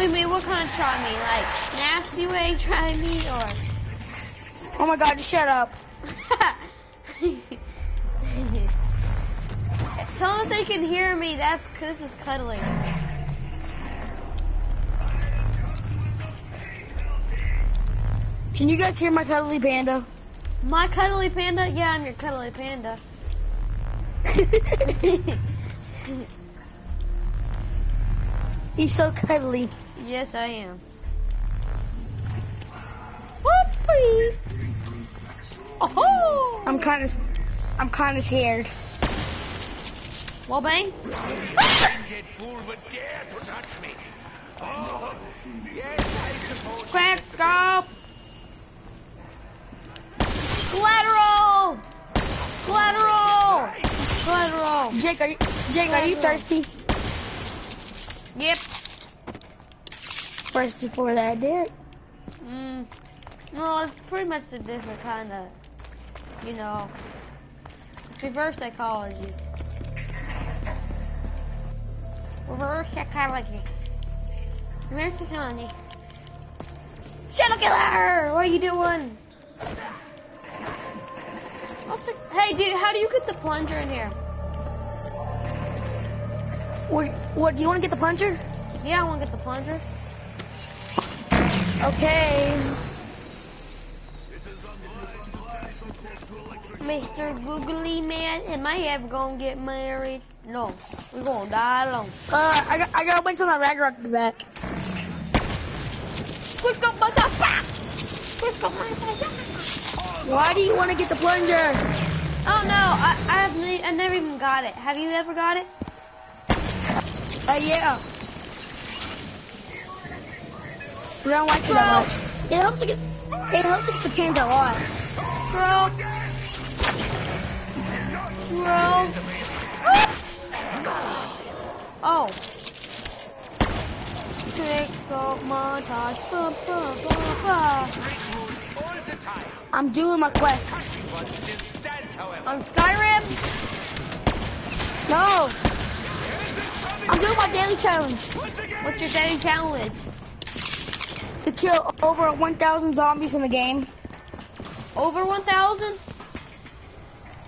You mean? What kind of try me? Like nasty way try me, or? Oh my God! Shut up. Tell if they can hear me. That's because this is cuddling. Can you guys hear my cuddly panda? My cuddly panda? Yeah, I'm your cuddly panda. He's so cuddly. yes, I am. Whoopee! Oh! I'm kind of. I'm kind of scared. Well, bang. Dead fool would dare to touch me. Oh, yes, I suppose. Crack scope. Collateral. Collateral. Collateral. Jake, are you? Jake, are you thirsty? Yep. Thirsty for that dick? Mm. No, it's pretty much a different kind of you know, reverse psychology. Reverse psychology. Reverse psychology. Shadow killer! What are you doing? What's the- Hey, dude, how do you get the plunger in here? What, what, do you want to get the plunger? Yeah, I want to get the plunger. Okay. Mr. Googly Man, am I ever gonna get married? No, we're gonna die alone. Uh, I got, I gotta wait till my Ragnarok to be back. Quick up, motherfucker! Quick up, motherfucker! Why do you want to get the plunger? Oh no, I, I have I never even got it. Have you ever got it? Uh, yeah. We don't like it that much. It helps to get, it helps to get the pins a lot. Bro. Bro. Oh. Up montage. I'm doing my quest. On Skyrim? No. I'm doing my daily challenge What's your daily challenge? to kill over 1,000 zombies in the game. Over 1,000?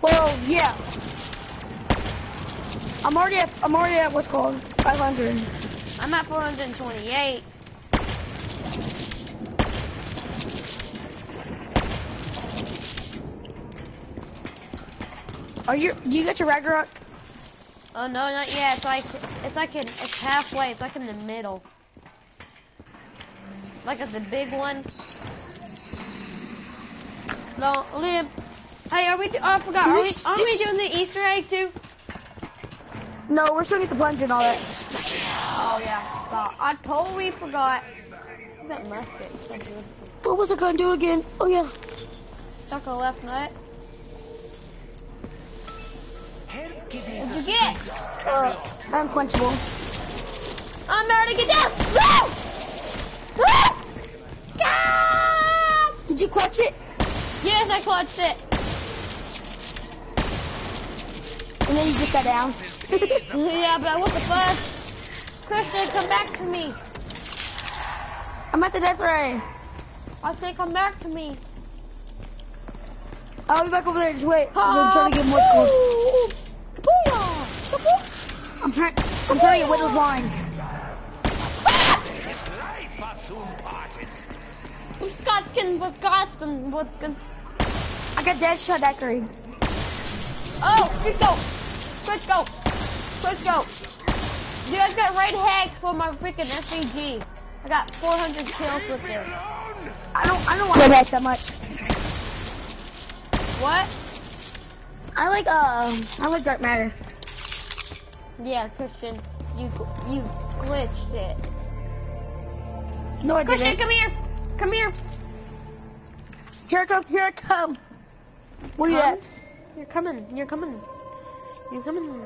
Well, yeah. I'm already at, I'm already at what's called 500. I'm at 428. Are you, do you get your Ragnarok? Oh no, not yet. It's like it's like in, it's halfway. It's like in the middle. Like at the big one. No, live. Hey, are we? Oh, I forgot. Are we? Aren't we doing the Easter egg too? No, we're still get the plunger and all that. Oh yeah. Forgot. I totally forgot. That musket. is so good. What was I gonna do again? Oh yeah. Stuck a left nut. What'd you get? Uh, unquenchable. I'm ready to get down. Woo! Woo! Did you clutch it? Yes, I clutched it. And then you just got down. yeah, but what the fuck? Christian, come back to me. I'm at the death ray. I say come back to me. I'll be back over there. Just wait. I'm trying to ah, get more! Kaboo- I'm trying. I'm trying to get Widow's wine. His life are soon. Wisconsin, Wisconsin, Wisconsin. I got dead shot decorated. Oh, quick go. Quick go. Quick go. Dude, I got red hex for my freaking SVG. I got 400 kills with this. I don't. I don't want that that much. What? I like. Uh. I like dark matter. Yeah, Christian, you you glitched it. No, I Christian, didn't. come here. Come here. Here I come. Here I come. Where you at? You're coming. You're coming. You're coming.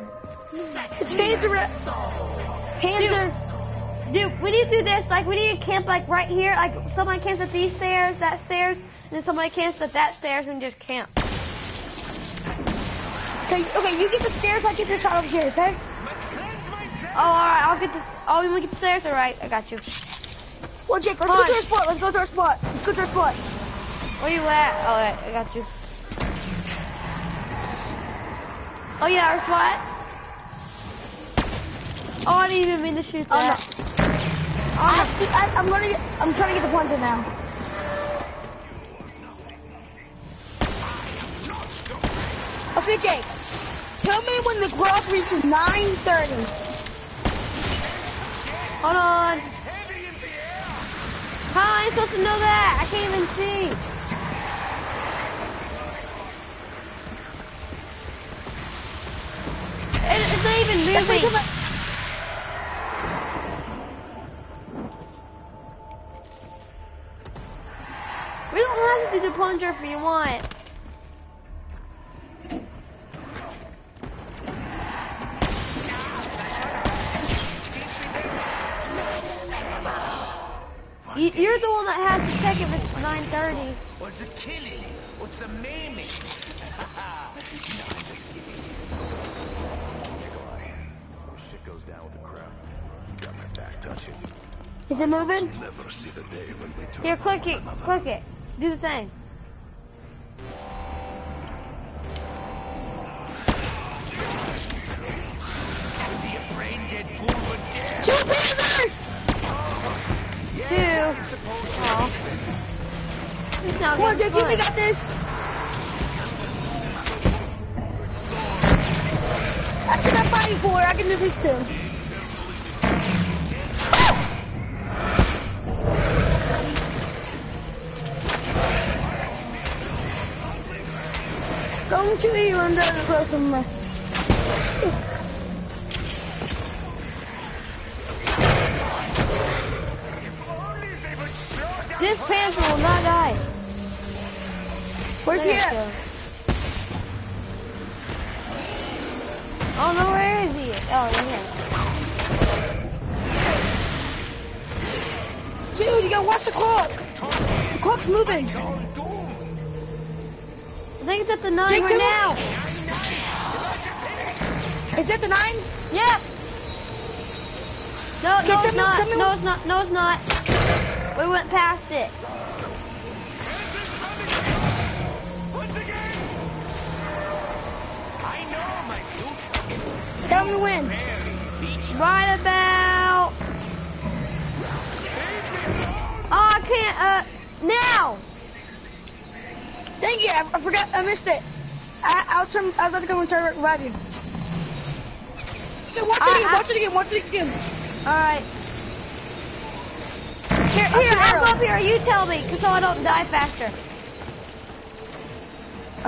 It's Panzer. Panzer. Dude, we need to do this. Like, we need to camp like right here. Like, somebody camps at these stairs, that stairs, and then somebody camps at that stairs and just camp. Okay. Okay. You get the stairs. I get this out over here. Okay. Oh, all right. I'll get this. Oh, you want to get the stairs? All right. I got you. Well, Jake, let's Fine. go to our spot. Let's go to our spot. Let's go to our spot. Where you at? All right. I got you. Oh yeah, our spot. Oh, I didn't even mean to shoot Oh, no. that. Oh, I have to, I, I'm gonna get, I'm trying to get the plunger now. Okay, Jake. Tell me when the clock reaches 9:30. Hold on. How am I supposed to know that? I can't even see. It's not even That's moving. We don't have to do the plunger if you want. You, you're the one that has to check if it's 9:30. What's the killing? What's the maiming? Touch it. Is it moving? Never see the day when we turn Here, click it. another. Click it. Do the thing. Be a brain dead fool would dare. Two panthers! Two. Oh. Come on, gonna we got this. That's what I'm fighting for. I can do these two. To you and then close them. Only they would slow down. This panther will not die. Where's he There at? Oh no, where is he? Oh, he's here. Dude, you gotta watch the clock. The clock's moving. I think it's at the nine Jake, right now. Is that the nine? Yeah. No, no, it's not. No, it's not. No, it's not. We went past it. Once again. I know my future. Tell me when. Right about. Oh, I can't. Uh, now. Dang it, I, I forgot, I missed it. I, I was trying, I was about to go and try to revive you. Okay, watch I- it again, I- watch it again, watch it again. All right. Here, here, I'll go arrow. up here. You tell me, cause so I don't die faster.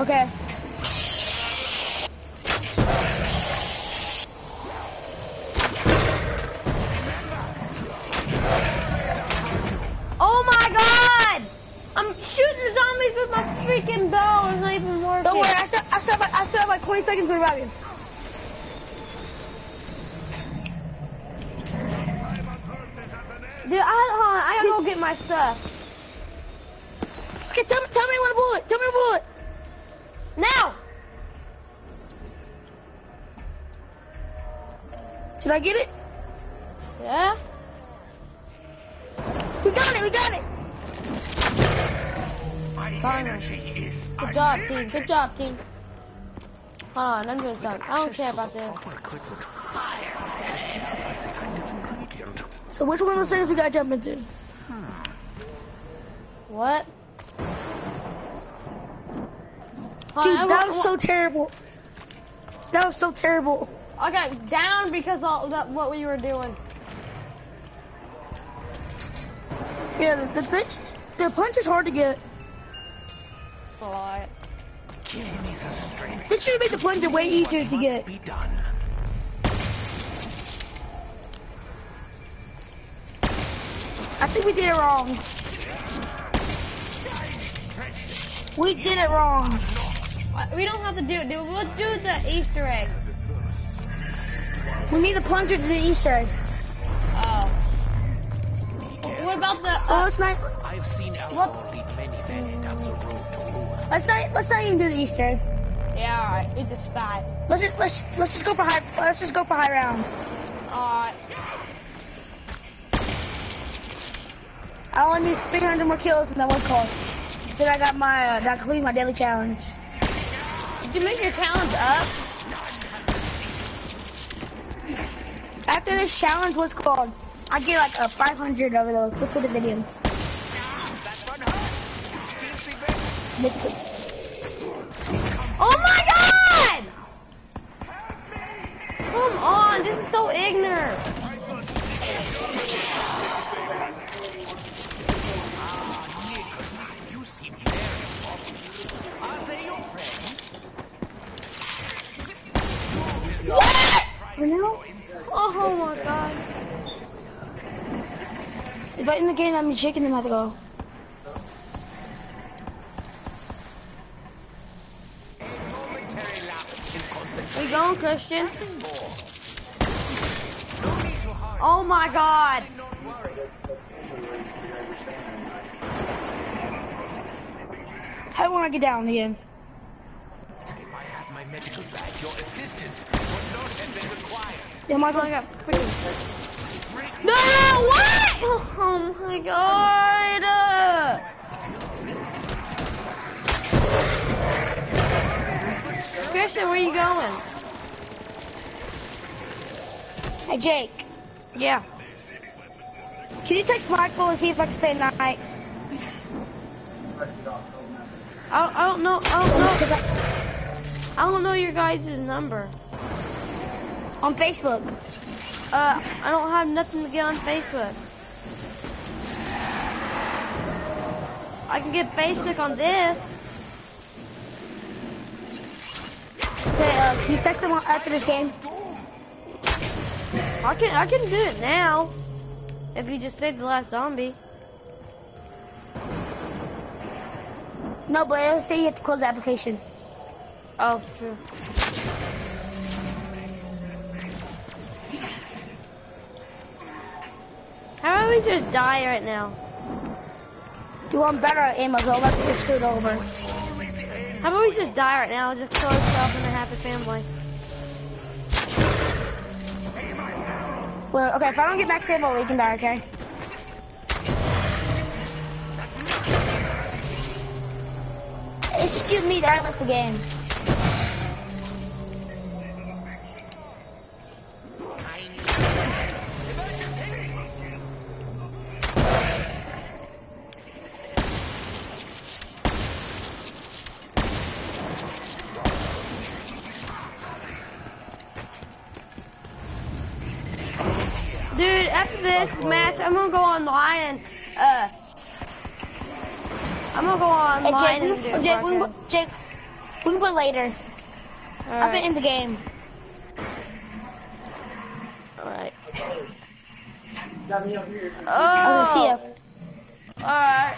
Okay. Oh my God! I'm shooting zombies with my freaking bow. It's not even working. Don't worry, I still, I still, have, like- I still have like 20 seconds to revive you. Dude, I, hold on. I gotta go get my stuff. Okay, tell me, tell me when a bullet, tell me a bullet. Now! Did I get it? Yeah? We got it, we got it. Finally. Good job, team. Good job, team. Hold on, I'm doing something. I don't care about this. Proper equipment. Identify the active ingredient. So which one of those things we gotta jump into? What? Dude, that was so terrible. That was so terrible. I got down because of that, what we were doing. Yeah, the, the, the, the punch is hard to get. Alright. Give me the strength. They should have made the plunger way easier to get. Be done. I think we did it wrong. We did it wrong. Uh, We don't have to do it, dude. Let's do the Easter egg. We need the plunger to the Easter egg. Oh. What about the? So Uh, let's not I've seen alcohol lead many men down the road to ruin. let's not let's not even do the Easter egg. yeah, alright. It's a spy. Let's just let's let's just go for high let's just go for high rounds. Alright. I only need 300 more kills and then one call. Then I got my uh, that complete my daily challenge. Did you make your challenge up? After this challenge, what's called? I get like a 500 over those. Look for the videos. That one hurt. Filthy man. Look for- Oh my god! Come on, this is so ignorant. For now, oh, oh my god. if I in the game, I'm shaking them. I have to go. We going, Christian? Oh my god. How when I get down again? If I had medical bag, your assistance would not have been required. Yeah, my I got freaking. Break No, what? Oh my god. Uh, Christian, where are you going? Hey, Jake. Yeah. Can you text Michael and see if I can stay night? I, I don't know. I don't know. I don't know your guys' number. On Facebook. Uh, I don't have nothing to get on Facebook. I can get Facebook on this. Okay, uh, can you text him after this game? I can I can do it now. If you just save the last zombie. No, but it'll say you have to close the application. Oh, true. How about we just die right now? Do I'm better at aim as well. Let's get screwed over. How about we just die right now? Just throw yourself in a happy family. Well, okay, if I don't get max ammo, we can die, okay? It's just you and me that I left the game. Jake, we, Jake, we. Jake, we can play later. I've been in the game. Alright. Got me up see ya. Oh, alright.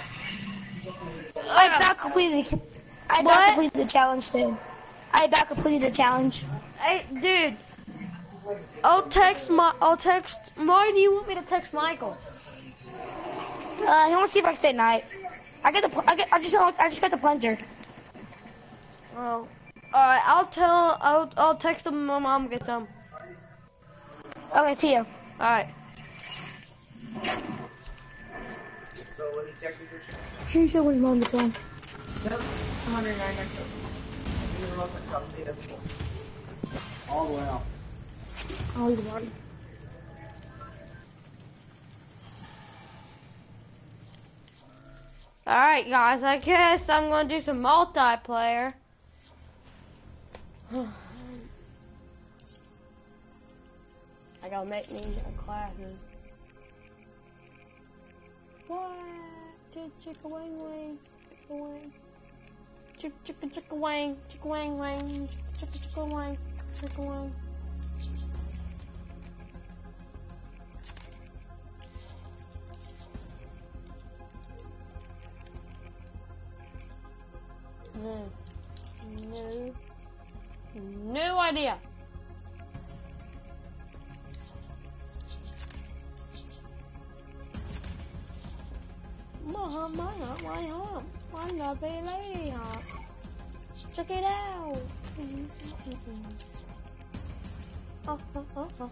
I about completed the, I about completed the challenge too. I about completed the challenge. Hey, dude. I'll text my, I'll text, why do you want me to text Michael? Uh, he wants to see if I can night. I got the, I, got, I just, I just got the plunger. Oh. Alright, I'll tell, I'll, I'll text him when my mom gets home. Okay, see ya. Alright. So when he texted her, Can you show when your mom gets home? seven hundred nine All the way out. I'll leave the body. Alright, guys, I guess I'm gonna do some multiplayer. I gotta make me a class. What? Chick chicka wang wang, chicka wang. Chick chicka chicka wang, chicka wang, chicka chicka wang, chicka wang. No. No. No idea. My my my be a lady. Check it out. Oh, oh, oh,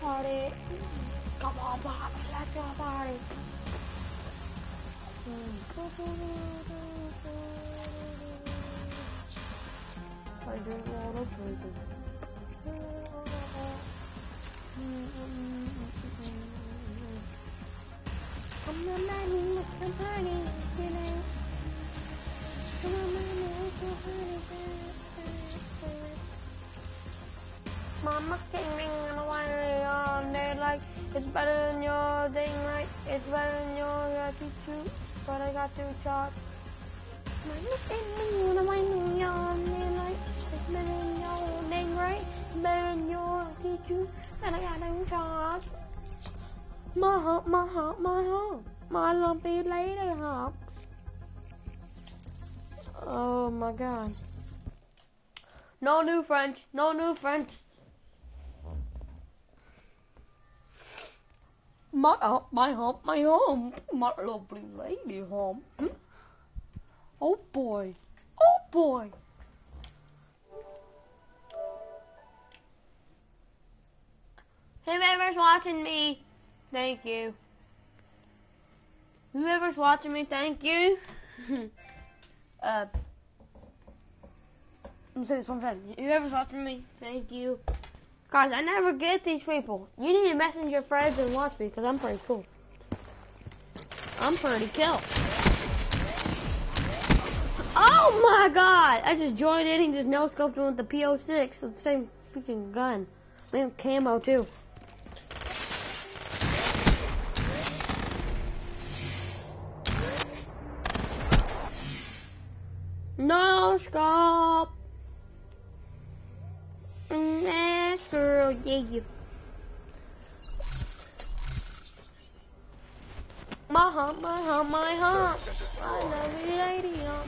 party. Come on, Bobby, let's go party. I don't wanna play this. I'm not minding with the party, you know. I'm not minding with the. Mama came in and why all day like it's better than your day night. It's better than your attitude, but I got to talk. Mama came in and why all day like it's better than your day right. It's better than your attitude, and I got to talk. My heart, my heart, my heart, my lumpy lady heart. Oh my god. No new French, no new French. My hump, my hump, my hump, my lovely lady hump. Oh boy, oh boy. Whoever's watching me, thank you. Whoever's watching me, thank you. uh, I'm gonna say this one time. Whoever's watching me, thank you. Guys, I never get these people. You need to message your friends and watch me, because I'm pretty cool. I'm pretty cool. Oh my god! I just joined in and just no scoped him with the PO6 with the same freaking gun. Same camo too. No scope. Girl, you. My hump, my hump, my hump. I love you, lady hump.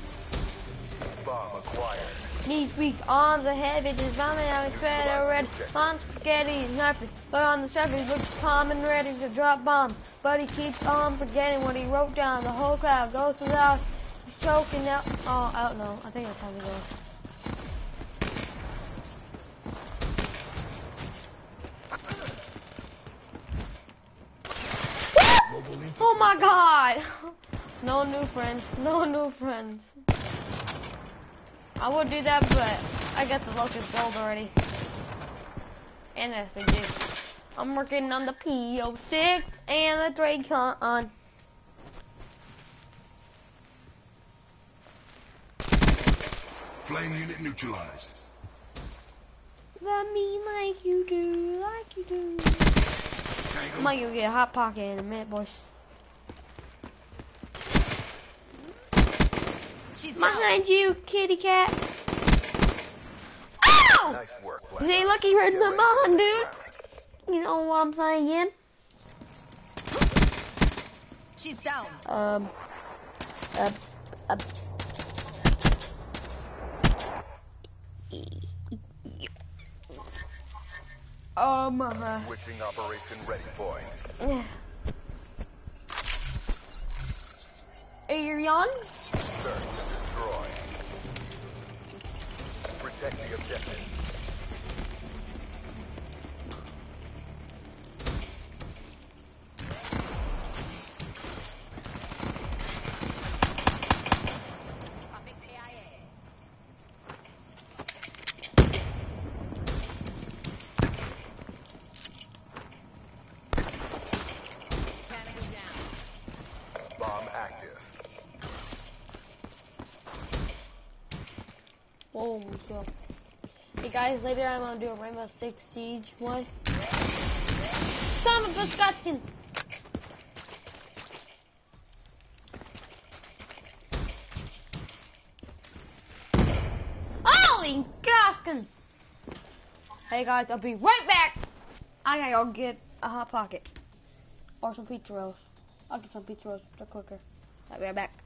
Bomb acquired. Knees weak, arms are heavy, just vomit out his sweat already. Mom's spaghetti, nothing. But on the surface, looks calm and ready to drop bombs. But he keeps on forgetting what he wrote down. The whole crowd goes without choking out. Oh, I don't know. I think it's time to go. Oh my god! No new friends. No new friends. I would do that, but I got the Locus gold already. And that's the dude. I'm working on the PO6 and the trade Drakon. Flame unit neutralized. Love me like you do, like you do. Tango. I might go get a hot pocket in a minute, boys. Behind you, kitty cat. Ow! Nice work, Black Hey, Ops. lucky heard Get the ready mon, for the dude. You know what I'm saying again? She's down. Um. Uh. Uh. Um. Uh, Switching operation ready point. Arion? Search and destroy. Protect the objective. Bomb active. Oh my god. Hey guys, later I'm gonna do a Rainbow Six Siege one. Son of a Biscotkin! Holy! Hey guys, I'll be right back! I gotta go get a hot pocket. Or some pizza rolls. I'll get some pizza rolls, they're quicker. I'll be right back.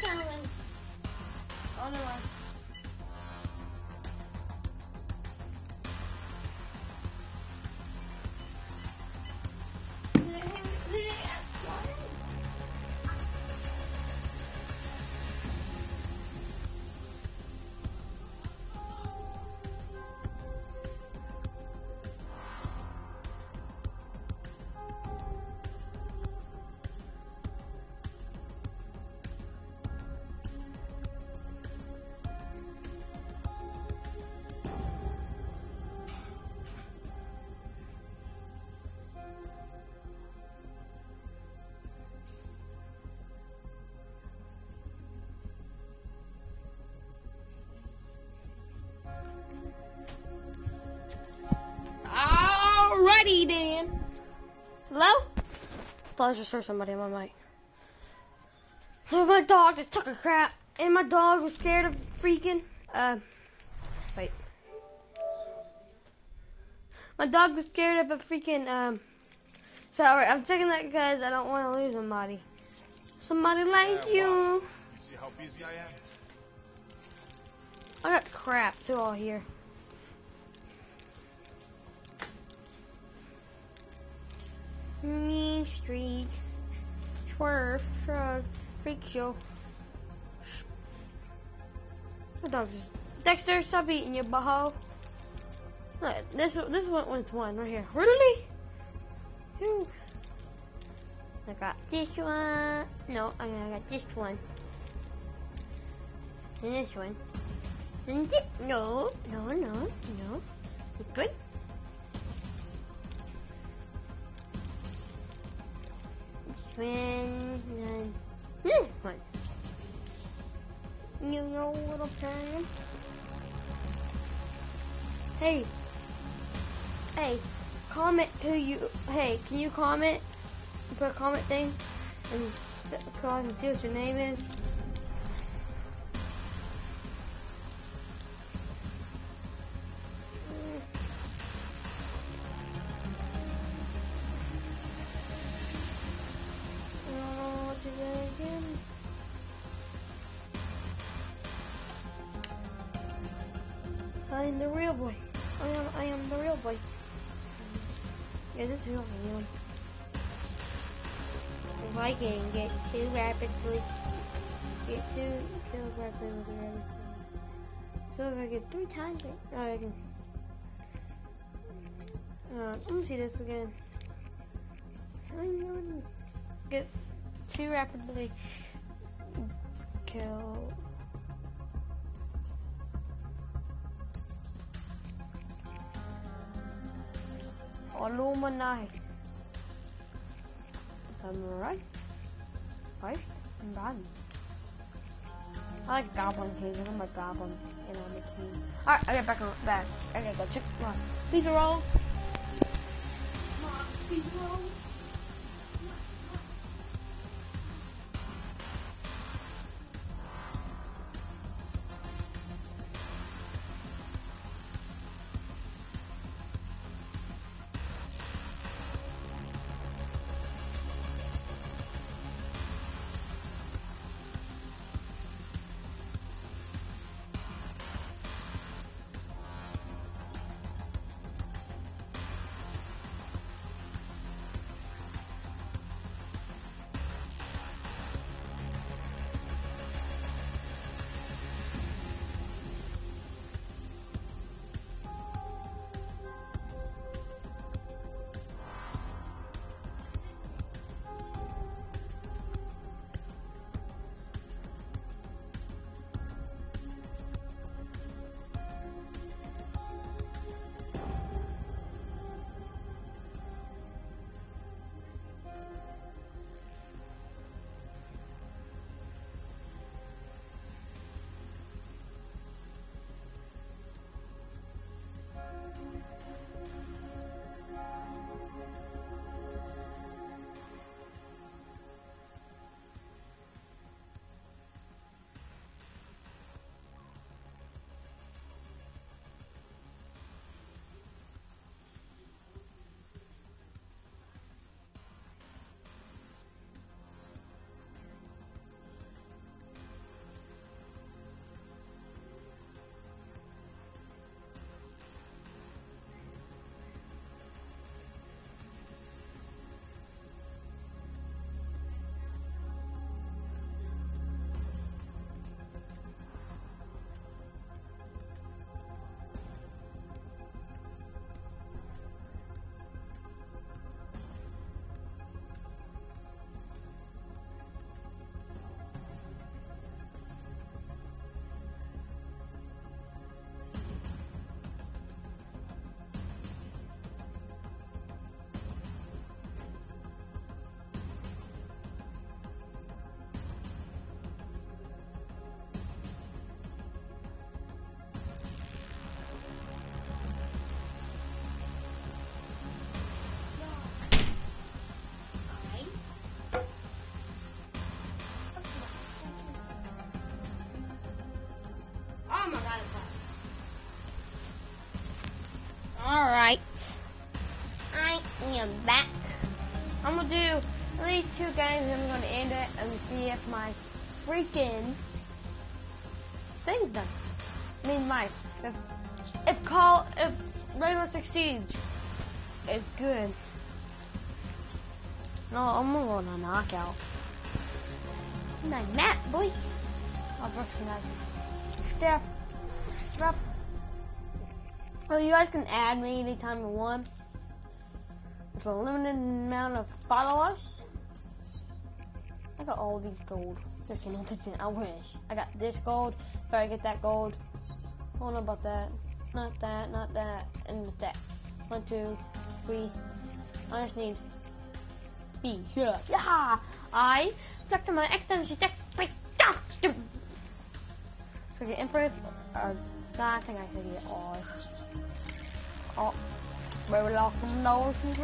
Coming. Oh, Thought I was just heard somebody on my mic. My dog just took a crap, and my dog was scared of freaking. Uh, wait. My dog was scared of a freaking. Um. Sorry, I'm taking that because I don't want to lose somebody. Somebody like Yeah, you. wow. You see how busy I am? I got crap too all here. Mean Street, Twerf, Shrug, Freak Show. My dog's just Dexter, stop eating your butthole. Look, this this one one's one right here. Really? I got this one. No, I got this one. And this one. And thi- no, no, no, no. This one. This one. You know what I'm saying? Hey. Hey. Comment who you. Hey, can you comment? Put comment thing and so I can see what your name is. Kills rapidly with a rabbit. So if I get three times, it, oh, I can. Uh, let me see this again. I know get two rapidly kill. Illuminati. Samurai. Right? I'm done. I like Goblin and I'm a Goblin, and I'm a King. Alright, I get back on back. I gotta go check. On. These are all. Two games and I'm gonna end it and see if my freaking thing's done. I mean my if if call if Six Siege is good. No, I'm gonna run a knockout. My map, boy. I'll my Steph. Steph. Well, you guys can add me anytime you want. It's a limited amount of followers. I got all these gold. Just kidding, I wish. I got this gold. If I get that gold. I don't know about that. Not that, not that, and that. One, two, three. I just need B. Yeah. Yeah. I select my extension check. Forget input. Uh, I think I should get all. Oh, where we lost some nose and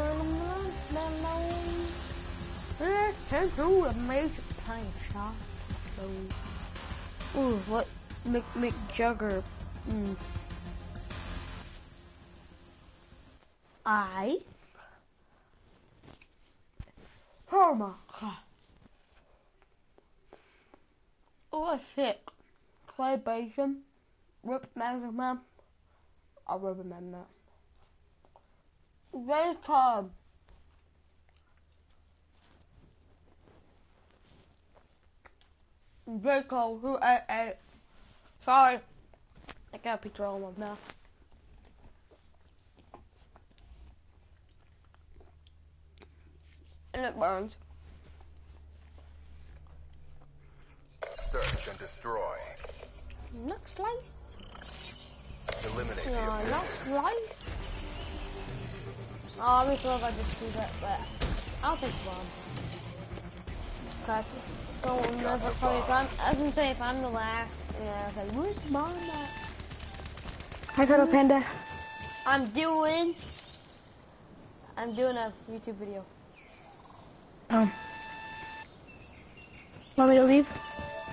some nose. Let's turn through a major plank shot. So, ooh, what Mc McJugger? Mm. I. Oh. Oh shit. Clay Basin. Rip Magic Man. I'll remember that. Welcome. Draco, who I, I, sorry, I got a picture on my mouth. And it burns. Search and destroy. Next slice? Eliminate the No, not objectives. slice. Oh, I'm just if I just do that, but I'll take one. Cause don't never play if I'm, I was gonna say if I'm the last, yeah, I was like, where's mom at? Hi, Cuddly Panda. I'm doing, I'm doing a YouTube video. Um. Want me to leave?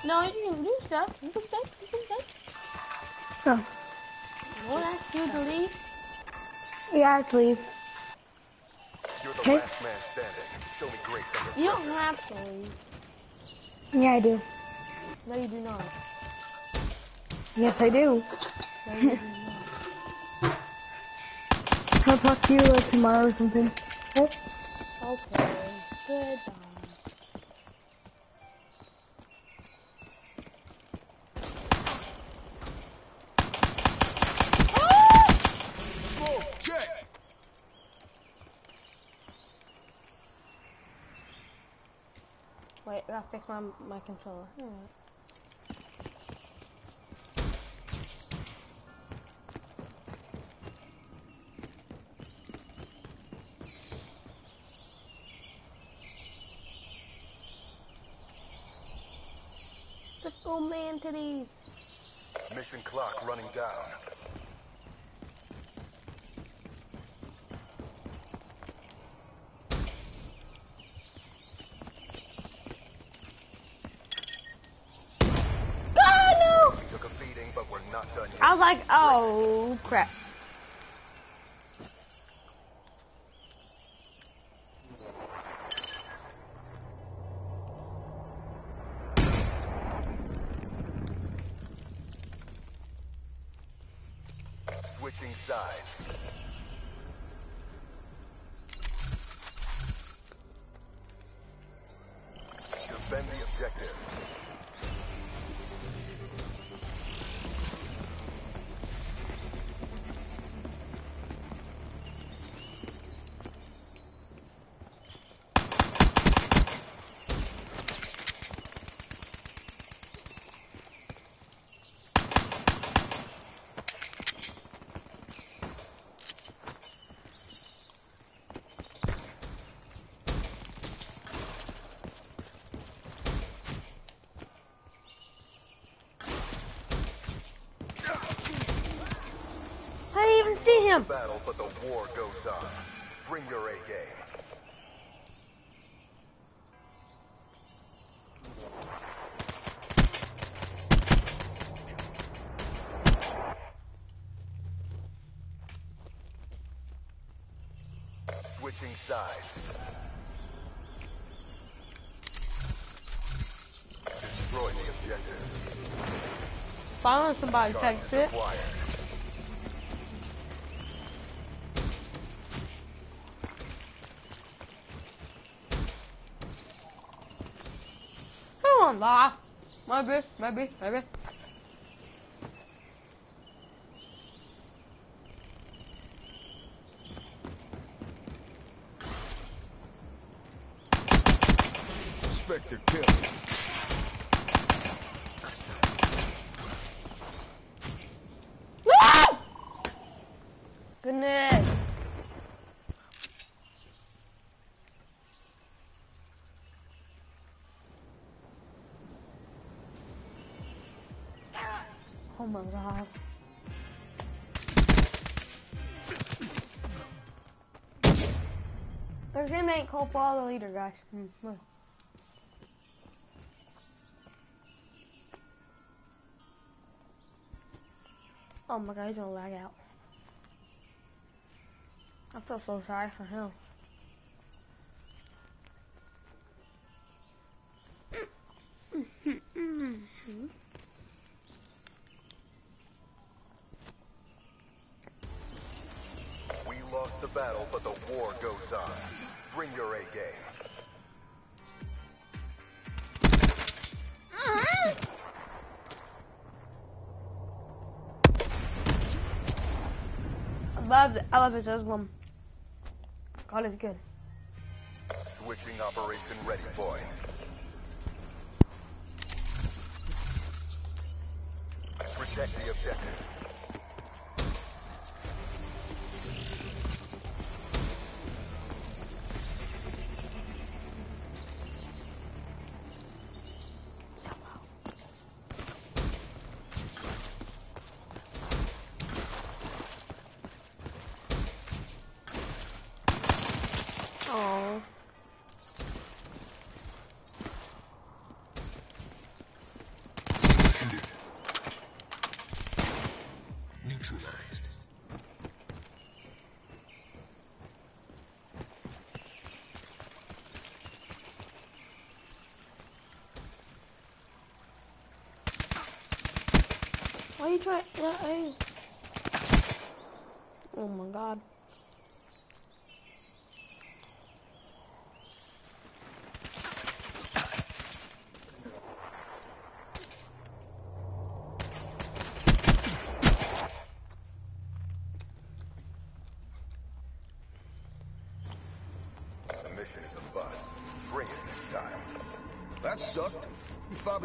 No, you can do stuff. You can say, you can say. Oh. No one asked you to leave. Yeah, I have to leave. You're the Okay. last man standing. Show me grace under You don't have to leave. Yeah, I do. No, you do not. Yes, I do. No, you do not. I'll talk to you like tomorrow or something. Okay? Okay, goodbye. Smoke, check. Wait, I gotta fix my my controller. Alright. Let's go, man, titties. Mission clock running down. God, no! We took a beating, but we're not done yet. I was like, oh, crap. Didn't even see him. Battle, but the war goes on. Bring your A game. Switching sides. Destroy the objective. Finally, somebody Charges Maybe, maybe, my god. There's him ain't called follow the leader, guys. Hmm. Oh my god, he's gonna lag out. I feel so sorry for him. We lost the battle, but the war goes on. Bring your A game. I love, I love his one. God is good. Switching operation ready point. Protect the objectives.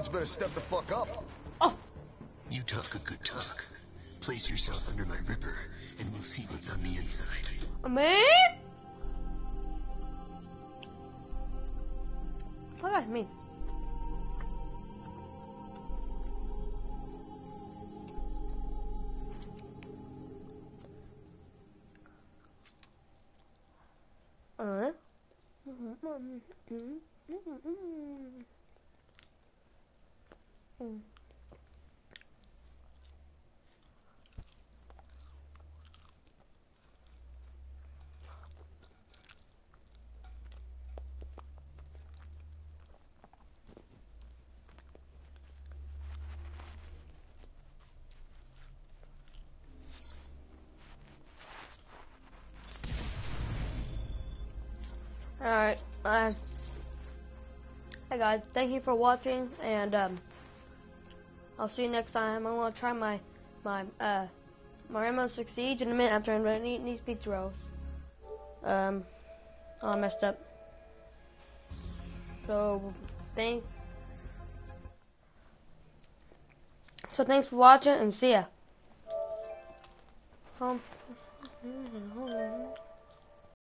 You better step the fuck up. Oh, You talk a good talk. Place yourself under my ripper, and we'll see what's on the inside. man. What does that mean? Guys, thank you for watching, and, um, I'll see you next time. I'm gonna try my, my, uh, my Rainbow Six Siege in a minute after I'm done eating these pizza rolls. Um, oh, I messed up. So, thank, so thanks for watching, and see ya. Um,